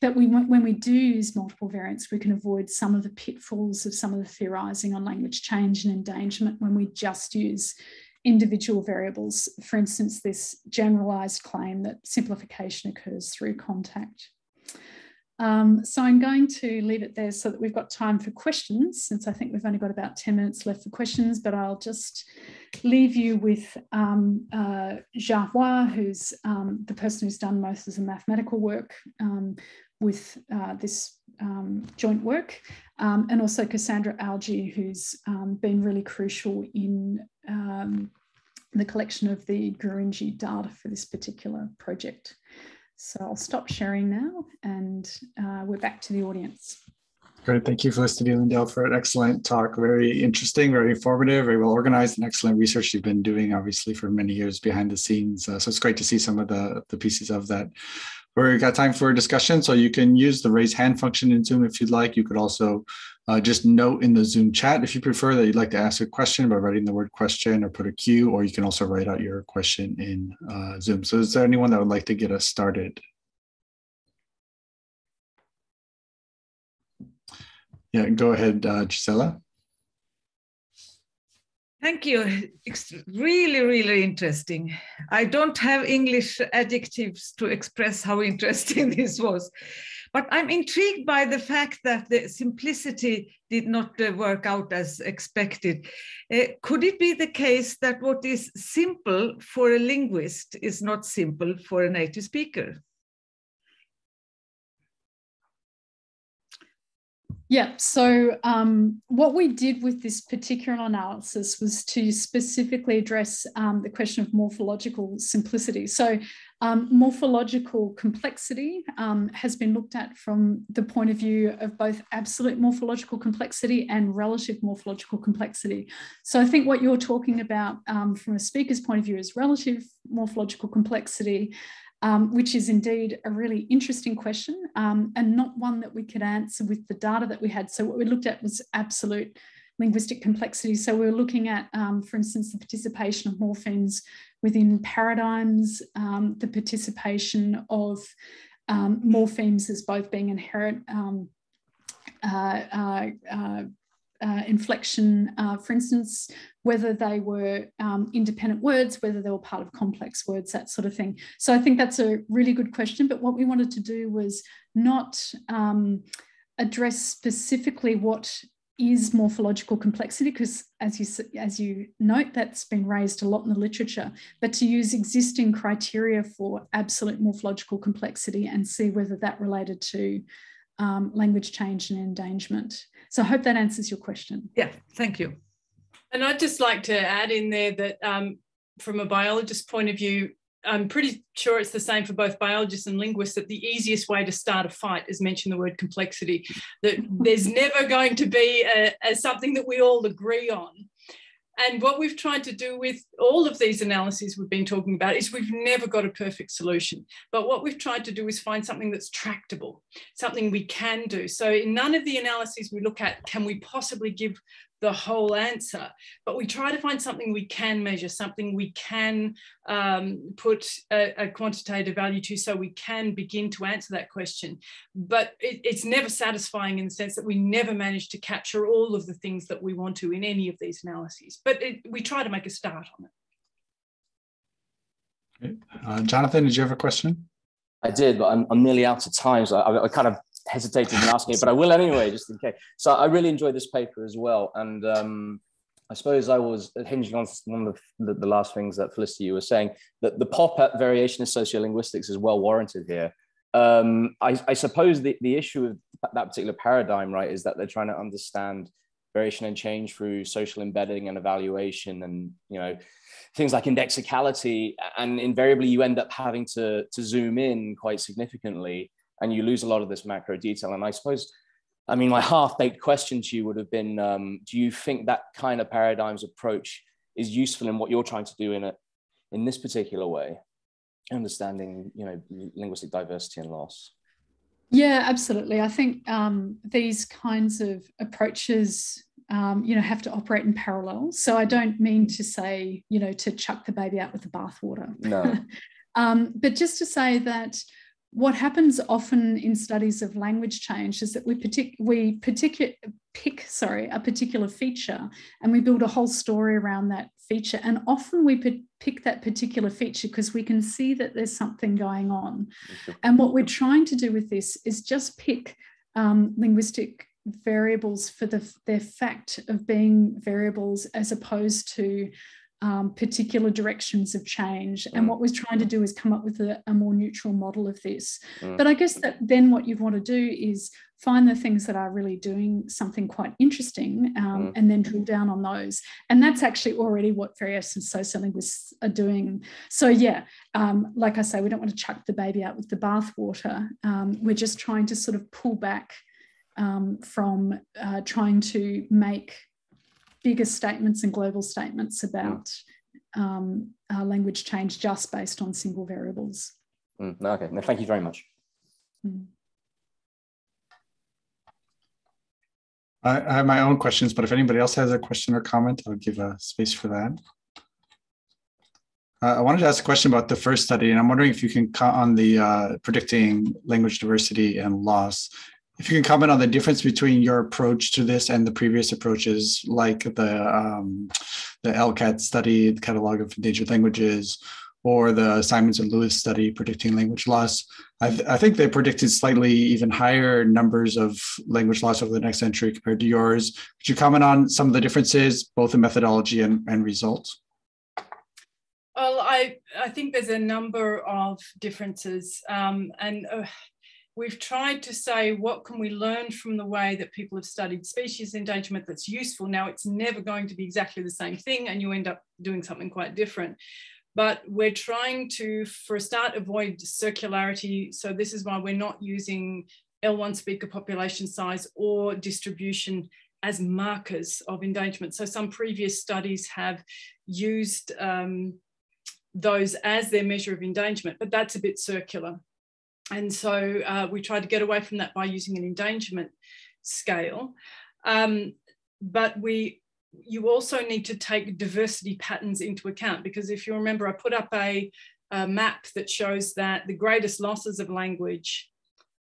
but we, when we do use multiple variants, we can avoid some of the pitfalls of some of the theorizing on language change and endangerment when we just use individual variables. For instance, this generalized claim that simplification occurs through contact. Um, so I'm going to leave it there so that we've got time for questions, since I think we've only got about 10 minutes left for questions, but I'll just leave you with um, uh, who's um, the person who's done most of the mathematical work um, with uh, this um, joint work, um, and also Cassandra Algy, who's been really crucial in the collection of the Gurindji data for this particular project. So I'll stop sharing now and uh, we're back to the audience. Great. Thank you, Felicity Lindell, for an excellent talk. Very interesting, very informative, very well organized, and excellent research you've been doing, obviously, for many years behind the scenes. Uh, so it's great to see some of the, the pieces of that. We've got time for a discussion, so you can use the raise hand function in Zoom if you'd like. You could also uh, just note in the Zoom chat if you prefer that you'd like to ask a question by writing the word question or put a Q, or you can also write out your question in uh, Zoom. So is there anyone that would like to get us started? Yeah, go ahead, uh, Gisela. Thank you. It's really, really interesting. I don't have English adjectives to express how interesting this was. But I'm intrigued by the fact that the simplicity did not uh, work out as expected. Uh, could it be the case that what is simple for a linguist is not simple for a native speaker? Yeah, so um, what we did with this particular analysis was to specifically address um, the question of morphological simplicity. So um, morphological complexity um, has been looked at from the point of view of both absolute morphological complexity and relative morphological complexity. So I think what you're talking about um, from a speaker's point of view is relative morphological complexity um, which is indeed a really interesting question um, and not one that we could answer with the data that we had. So what we looked at was absolute linguistic complexity. So we were looking at, um, for instance, the participation of morphemes within paradigms, um, the participation of um, morphemes as both being inherent um, uh, uh, uh, uh, inflection, uh, for instance, whether they were um, independent words, whether they were part of complex words, that sort of thing. So I think that's a really good question. But what we wanted to do was not um, address specifically what is morphological complexity, because as you, as you note, that's been raised a lot in the literature, but to use existing criteria for absolute morphological complexity and see whether that related to um, language change and endangerment. So I hope that answers your question. Yeah, thank you. And I'd just like to add in there that um, from a biologist point of view, I'm pretty sure it's the same for both biologists and linguists that the easiest way to start a fight is mention the word complexity, that there's never going to be a, a something that we all agree on. And what we've tried to do with all of these analyses we've been talking about is we've never got a perfect solution. But what we've tried to do is find something that's tractable, something we can do. So in none of the analyses we look at, can we possibly give the whole answer, but we try to find something we can measure, something we can um, put a, a, quantitative value to so we can begin to answer that question. But it, it's never satisfying in the sense that we never manage to capture all of the things that we want to in any of these analyses, but it, we try to make a start on it. Uh, Jonathan, did you have a question? I did, but I'm, I'm nearly out of time. So I, I kind of hesitated in asking it, but I will anyway, just in case. So I really enjoyed this paper as well. And um, I suppose I was hinging on one of the, the, last things that Felicity you were saying, that the pop at variation of sociolinguistics is well warranted here. Um, I, I, suppose the, the issue of that particular paradigm, right, is that they're trying to understand variation and change through social embedding and evaluation and, you know, things like indexicality. And invariably you end up having to, to zoom in quite significantly and you lose a lot of this macro detail. And I suppose, I mean, my half-baked question to you would have been, um, do you think that kind of paradigms approach is useful in what you're trying to do in it in this particular way, understanding, you know, linguistic diversity and loss? Yeah, absolutely. I think um, these kinds of approaches, um, you know, have to operate in parallel. So I don't mean to say, you know, to chuck the baby out with the bathwater. No. um, but just to say that what happens often in studies of language change is that we, partic- we particular pick sorry a particular feature and we build a whole story around that feature. And often we pick that particular feature because we can see that there's something going on. And what we're trying to do with this is just pick um, linguistic variables for the, their fact of being variables as opposed to um, particular directions of change. Mm. And what we're trying to do is come up with a, a more neutral model of this. Mm. But I guess that then what you'd want to do is find the things that are really doing something quite interesting um, mm. and then drill down on those. And that's actually already what various sociolinguists are doing. So, yeah, um, like I say, we don't want to chuck the baby out with the bathwater. Um, we're just trying to sort of pull back um, from uh, trying to make bigger statements and global statements about um, uh, language change just based on single variables. Mm, okay, no, thank you very much. Mm. I, I have my own questions, but if anybody else has a question or comment, I'll give a space for that. Uh, I wanted to ask a question about the first study, and I'm wondering if you can comment on the uh, predicting language diversity and loss if you can comment on the difference between your approach to this and the previous approaches, like the um, the ELCat study, the catalog of endangered languages, or the Simons and Lewis study predicting language loss. I, th- I, think they predicted slightly even higher numbers of language loss over the next century compared to yours. Could you comment on some of the differences, both in methodology and, and results? Well, I, I think there's a number of differences. Um, and uh, we've tried to say what can we learn from the way that people have studied species endangerment that's useful. Now it's never going to be exactly the same thing and you end up doing something quite different. But we're trying to, for a start, avoid circularity. So this is why we're not using L1 speaker population size or distribution as markers of endangerment. So some previous studies have used um, those as their measure of endangerment, but that's a bit circular. And so uh, we tried to get away from that by using an endangerment scale. Um, but we, you also need to take diversity patterns into account because if you remember, I put up a, a map that shows that the greatest losses of language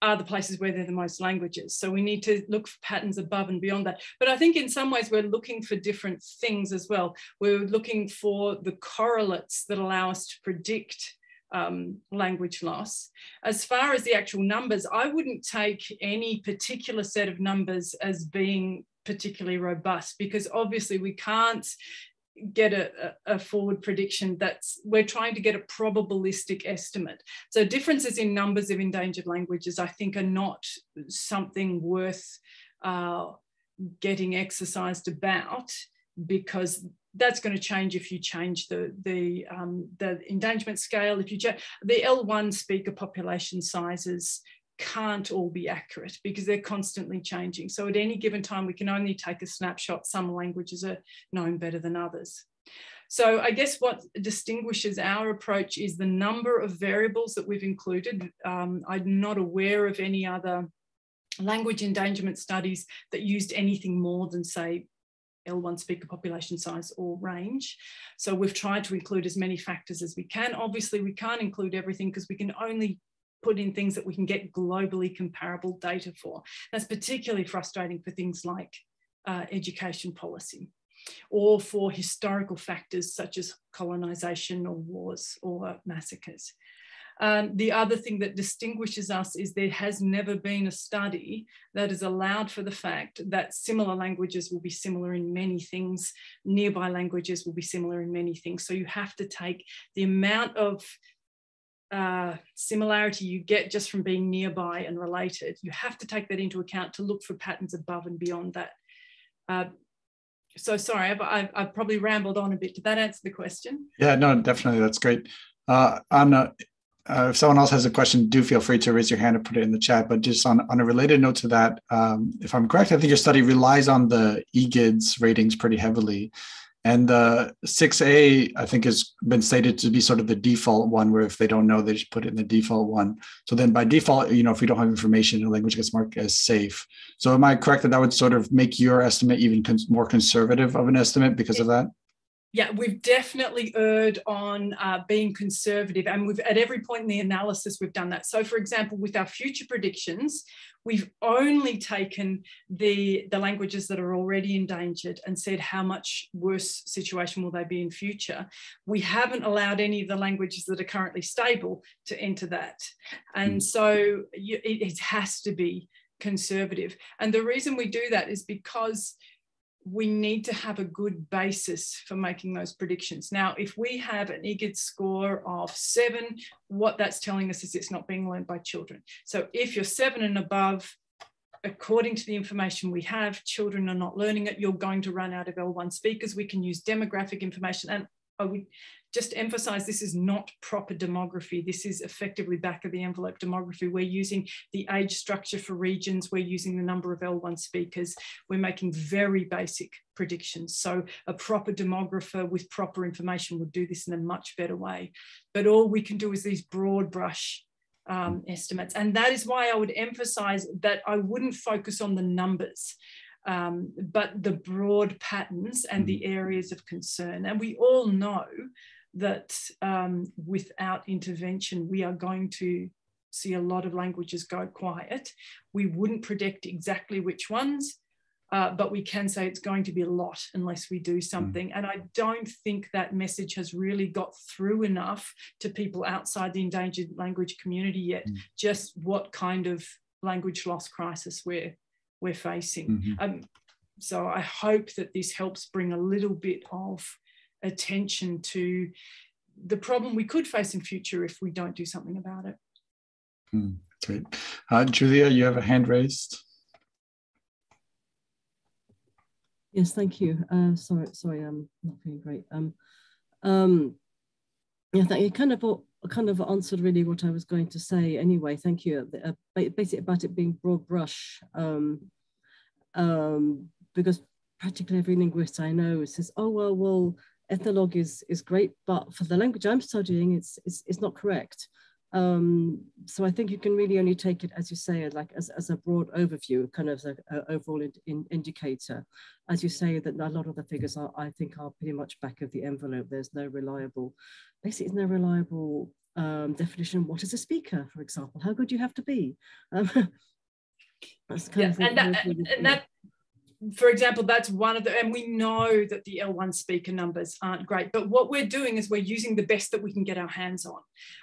are the places where they're the most languages. So we need to look for patterns above and beyond that. But I think in some ways we're looking for different things as well. We're looking for the correlates that allow us to predict um, language loss. As far as the actual numbers, I wouldn't take any particular set of numbers as being particularly robust because obviously we can't get a, a, forward prediction that's we're trying to get a probabilistic estimate so differences in numbers of endangered languages i think are not something worth uh, getting exercised about because that's going to change if you change the the um, the endangerment scale. If you change the L1 speaker population sizes can't all be accurate because they're constantly changing. So at any given time, we can only take a snapshot. Some languages are known better than others. So I guess what distinguishes our approach is the number of variables that we've included. Um, I'm not aware of any other language endangerment studies that used anything more than say L1 speaker population size or range. So we've tried to include as many factors as we can. Obviously, we can't include everything because we can only put in things that we can get globally comparable data for. That's particularly frustrating for things like uh, education policy or for historical factors such as colonization or wars or massacres. Um, the other thing that distinguishes us is there has never been a study that has allowed for the fact that similar languages will be similar in many things, nearby languages will be similar in many things. So you have to take the amount of uh, similarity you get just from being nearby and related, you have to take that into account to look for patterns above and beyond that. Uh, so sorry, I've, I've, probably rambled on a bit. Did that answer the question? Yeah, no, definitely. That's great. Uh, Anna, uh, if someone else has a question, do feel free to raise your hand and put it in the chat. But just on, on a related note to that, um, if I'm correct, I think your study relies on the EGIDS ratings pretty heavily. And the 6A, I think, has been stated to be sort of the default one, where if they don't know, they just put it in the default one. So then by default, you know, if we don't have information, the language gets marked as safe. So am I correct that that would sort of make your estimate even cons- more conservative of an estimate because of that? Yeah, we've definitely erred on uh, being conservative, and we've at every point in the analysis we've done that. So, for example, with our future predictions, we've only taken the the languages that are already endangered and said how much worse situation will they be in future. We haven't allowed any of the languages that are currently stable to enter that, and hmm. so you, it, it has to be conservative. And the reason we do that is because we need to have a good basis for making those predictions. Now, if we have an EGID score of seven, what that's telling us is it's not being learned by children. So if you're seven and above, according to the information we have, children are not learning it, you're going to run out of L1 speakers. We can use demographic information. And I would just emphasize this is not proper demography. This is effectively back of the envelope demography. We're using the age structure for regions. We're using the number of L1 speakers. We're making very basic predictions. So a proper demographer with proper information would do this in a much better way. But all we can do is these broad brush um, estimates. And that is why I would emphasize that I wouldn't focus on the numbers um, but the broad patterns and the mm. areas of concern. And we all know that um, without intervention, we are going to see a lot of languages go quiet. We wouldn't predict exactly which ones, uh, but we can say it's going to be a lot unless we do mm. something. Mm. And I don't think that message has really got through enough to people outside the endangered language community yet, mm. just what kind of language loss crisis we're we're facing. Mm-hmm. Um, so I hope that this helps bring a little bit of attention to the problem we could face in future if we don't do something about it. Mm, great. Uh, Julia, you have a hand raised. Yes, thank you. Uh, sorry, sorry, I'm not feeling great. Um, um, yeah, thank you. Kind of kind of answered really what I was going to say anyway. Thank you. Uh, basically about it being broad brush, um, um, because practically every linguist I know says, oh, well, well, ethnologue is, is great, but for the language I'm studying, it's, it's, it's not correct. Um, so I think you can really only take it, as you say, like as, as a broad overview, kind of an overall in, in indicator. As you say, that a lot of the figures are, I think, are pretty much back of the envelope. There's no reliable, basically, no reliable um, definition. What is a speaker, for example? How good you have to be? Um, that's kind yeah, of and that, and that for example, that's one of the, and we know that the L1 speaker numbers aren't great, but what we're doing is we're using the best that we can get our hands on.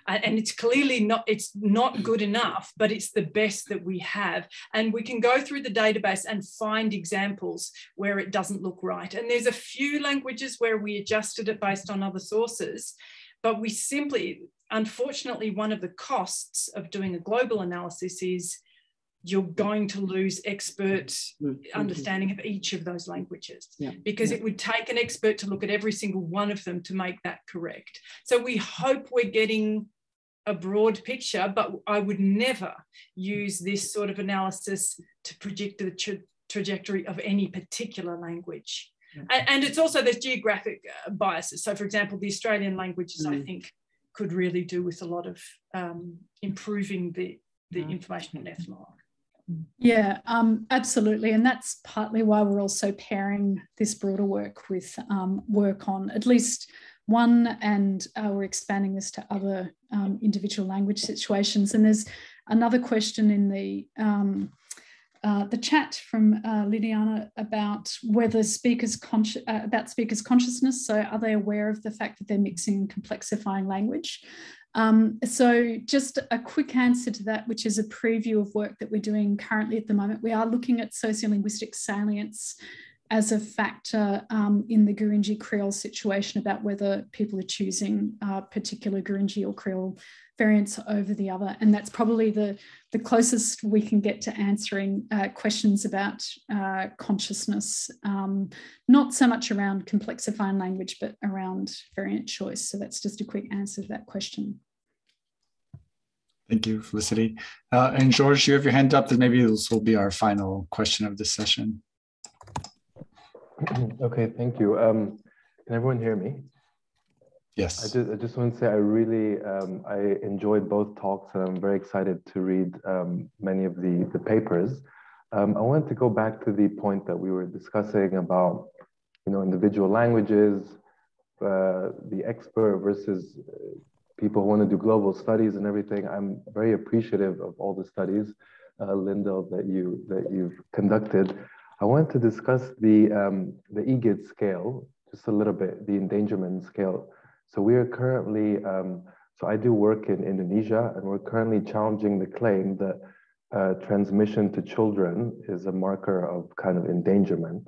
Uh, and it's clearly not, it's not good enough, but it's the best that we have. And we can go through the database and find examples where it doesn't look right. And there's a few languages where we adjusted it based on other sources, but we simply, unfortunately, one of the costs of doing a global analysis is you're going to lose expert understanding of each of those languages Yeah. because Yeah. it would take an expert to look at every single one of them to make that correct. So we hope we're getting a broad picture, but I would never use this sort of analysis to predict the tra- trajectory of any particular language. And, and it's also there's geographic uh, biases. So, for example, the Australian languages, I Mm. think, could really do with a lot of um, improving the, the Yeah. information on ethnologue. Yeah, um, absolutely. And that's partly why we're also pairing this broader work with um, work on at least one, and uh, we're expanding this to other um, individual language situations. And there's another question in the um, uh, the chat from uh, Liliana about whether speakers consci- uh, about speakers' consciousness. So, are they aware of the fact that they're mixing and complexifying language? Um, so just a quick answer to that, which is a preview of work that we're doing currently at the moment. We are looking at sociolinguistic salience as a factor um, in the Gurindji Creole situation about whether people are choosing uh, particular Gurindji or Creole variants over the other. And that's probably the, the closest we can get to answering uh, questions about uh, consciousness, um, not so much around complexifying language, but around variant choice. So that's just a quick answer to that question. Thank you, Felicity. Uh, and George, you have your hand up, then maybe this will be our final question of this session. okay, thank you. Um, can everyone hear me? Yes. I just, I just want to say I really um, I enjoyed both talks and I'm very excited to read um, many of the, the papers. Um, I wanted to go back to the point that we were discussing about you know individual languages, uh, the expert versus uh, people who want to do global studies and everything. I'm very appreciative of all the studies, uh, Lindell, that you that you've conducted. I want to discuss the um, the EGIDS scale just a little bit, the endangerment scale. So we are currently, um, so I do work in Indonesia, and we're currently challenging the claim that uh, transmission to children is a marker of kind of endangerment.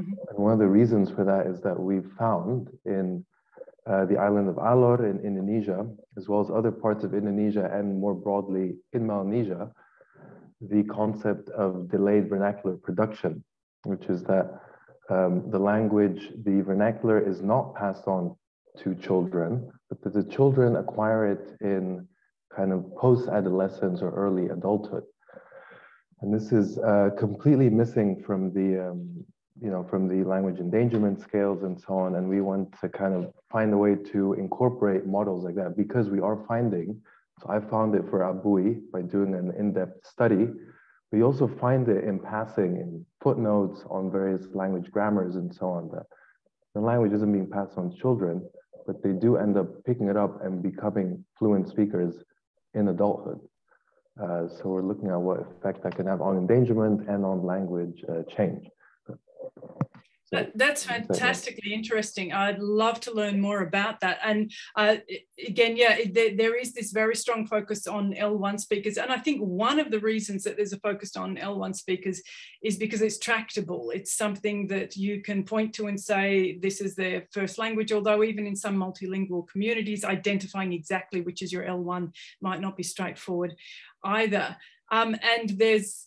Mhm. And one of the reasons for that is that we've found in uh, the island of Alor in Indonesia, as well as other parts of Indonesia and more broadly in Melanesia, the concept of delayed vernacular production, which is that um, the language, the vernacular is not passed on to children, but that the children acquire it in kind of post-adolescence or early adulthood. And this is uh, completely missing from the, um, you know, from the language endangerment scales and so on. And we want to kind of find a way to incorporate models like that because we are finding, so I found it for Abui by doing an in-depth study. We also find it in passing in footnotes on various language grammars and so on that the language isn't being passed on children, but they do end up picking it up and becoming fluent speakers in adulthood. Uh, so we're looking at what effect that can have on endangerment and on language uh, change. That, that's fantastically interesting. I'd love to learn more about that. And uh, again, yeah, there, there is this very strong focus on L1 speakers. And I think one of the reasons that there's a focus on L1 speakers is because it's tractable. It's something that you can point to and say, this is their first language, although even in some multilingual communities, identifying exactly which is your L1 might not be straightforward either. Um, and there's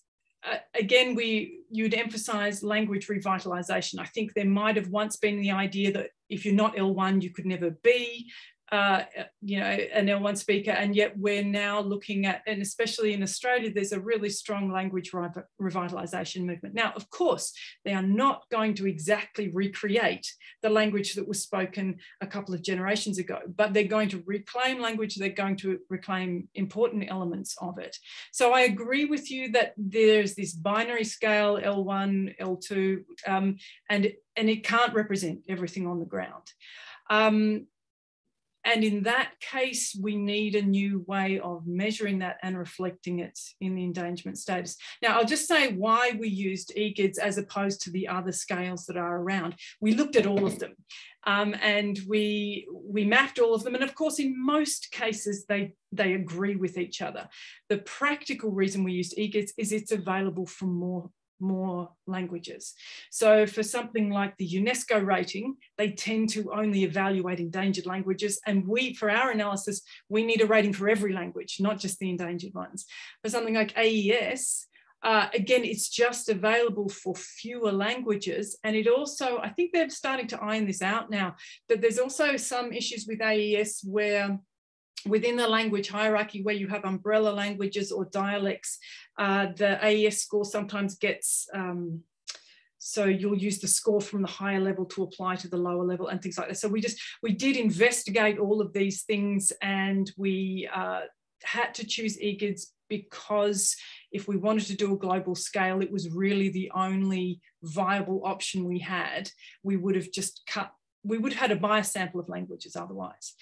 uh, again, we you'd emphasize language revitalization. I think there might have once been the idea that if you're not L1, you could never be, uh, you know, an L1 speaker. And yet we're now looking at, and especially in Australia, there's a really strong language rev- revitalization movement. Now, of course, they are not going to exactly recreate the language that was spoken a couple of generations ago, but they're going to reclaim language. They're going to reclaim important elements of it. So I agree with you that there's this binary scale L1, L2, um, and, and it can't represent everything on the ground. Um, and in that case, we need a new way of measuring that and reflecting it in the endangerment status. Now, I'll just say why we used EGIDS as opposed to the other scales that are around. We looked at all of them um, and we, we mapped all of them. And of course, in most cases, they, they agree with each other. The practical reason we used EGIDS is it's available from more more languages. So for something like the UNESCO rating, they tend to only evaluate endangered languages. And we, for our analysis, we need a rating for every language, not just the endangered ones. For something like AES, uh, again, it's just available for fewer languages. And it also, I think they're starting to iron this out now, but there's also some issues with AES where within the language hierarchy where you have umbrella languages or dialects, uh, the AES score sometimes gets, um, so you'll use the score from the higher level to apply to the lower level and things like that. So we just, we did investigate all of these things and we uh, had to choose EGIDS because if we wanted to do a global scale, it was really the only viable option we had. We would have just cut, we would have had a bias sample of languages otherwise.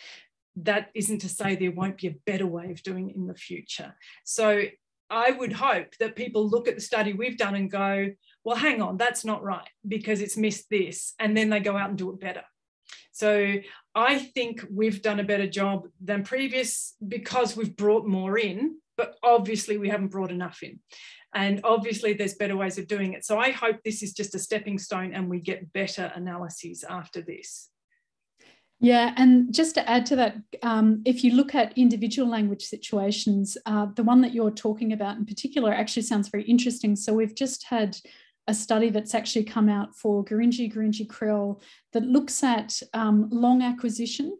That isn't to say there won't be a better way of doing it in the future. So I would hope that people look at the study we've done and go, well, hang on, that's not right because it's missed this. And then they go out and do it better. So I think we've done a better job than previous because we've brought more in but obviously we haven't brought enough in. And obviously there's better ways of doing it. So I hope this is just a stepping stone and we get better analyses after this. Yeah, and just to add to that, um, if you look at individual language situations, uh, the one that you're talking about in particular actually sounds very interesting. So we've just had a study that's actually come out for Gurindji, Gurindji Creole, that looks at um, long acquisition.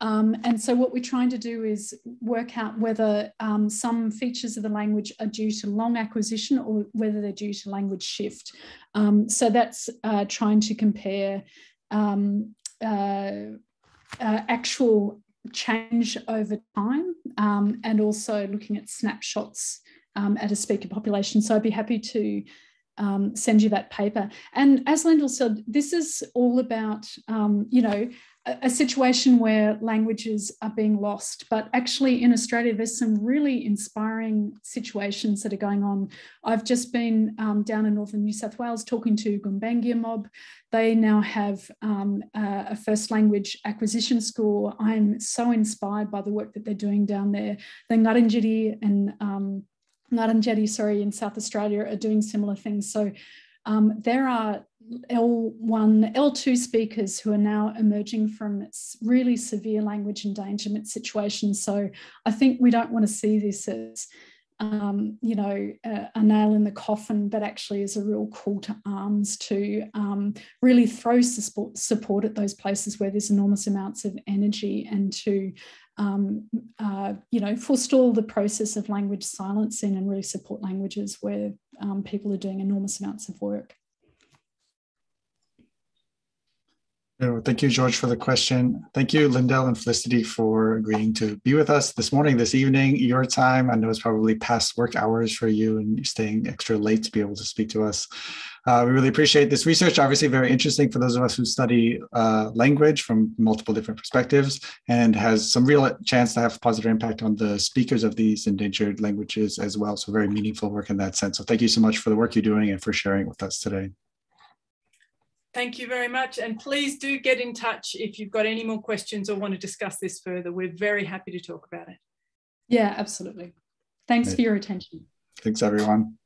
Um, and so what we're trying to do is work out whether um, some features of the language are due to long acquisition or whether they're due to language shift. Um, so that's uh, trying to compare um, uh, uh, actual change over time um, and also looking at snapshots um, at a speaker population. So I'd be happy to um, send you that paper. And as Lindell said, this is all about, um, you know, a, situation where languages are being lost. But actually, in Australia, there's some really inspiring situations that are going on. I've just been um, down in northern New South Wales talking to Gumbaynggirr mob. They now have um, a first language acquisition school. I'm so inspired by the work that they're doing down there. The Ngarrindjeri and um, Ngarrindjeri, sorry, in South Australia are doing similar things. So um, there are L1, L2 speakers who are now emerging from really severe language endangerment situations. So I think we don't want to see this as, um, you know, a, a, nail in the coffin, but actually as a real call to arms to um, really throw support, support at those places where there's enormous amounts of energy and to um, uh, you know, forestall the process of language silencing and really support languages where um, people are doing enormous amounts of work. Thank you, George, for the question. Thank you, Lindell and Felicity, for agreeing to be with us this morning, this evening, your time. I know it's probably past work hours for you and staying extra late to be able to speak to us. Uh, we really appreciate this research, obviously very interesting for those of us who study uh, language from multiple different perspectives and has some real chance to have a positive impact on the speakers of these endangered languages as well. So very meaningful work in that sense. So thank you so much for the work you're doing and for sharing with us today. Thank you very much. And please do get in touch if you've got any more questions or want to discuss this further. We're very happy to talk about it. Yeah, absolutely. Thanks for your attention. Thanks, everyone.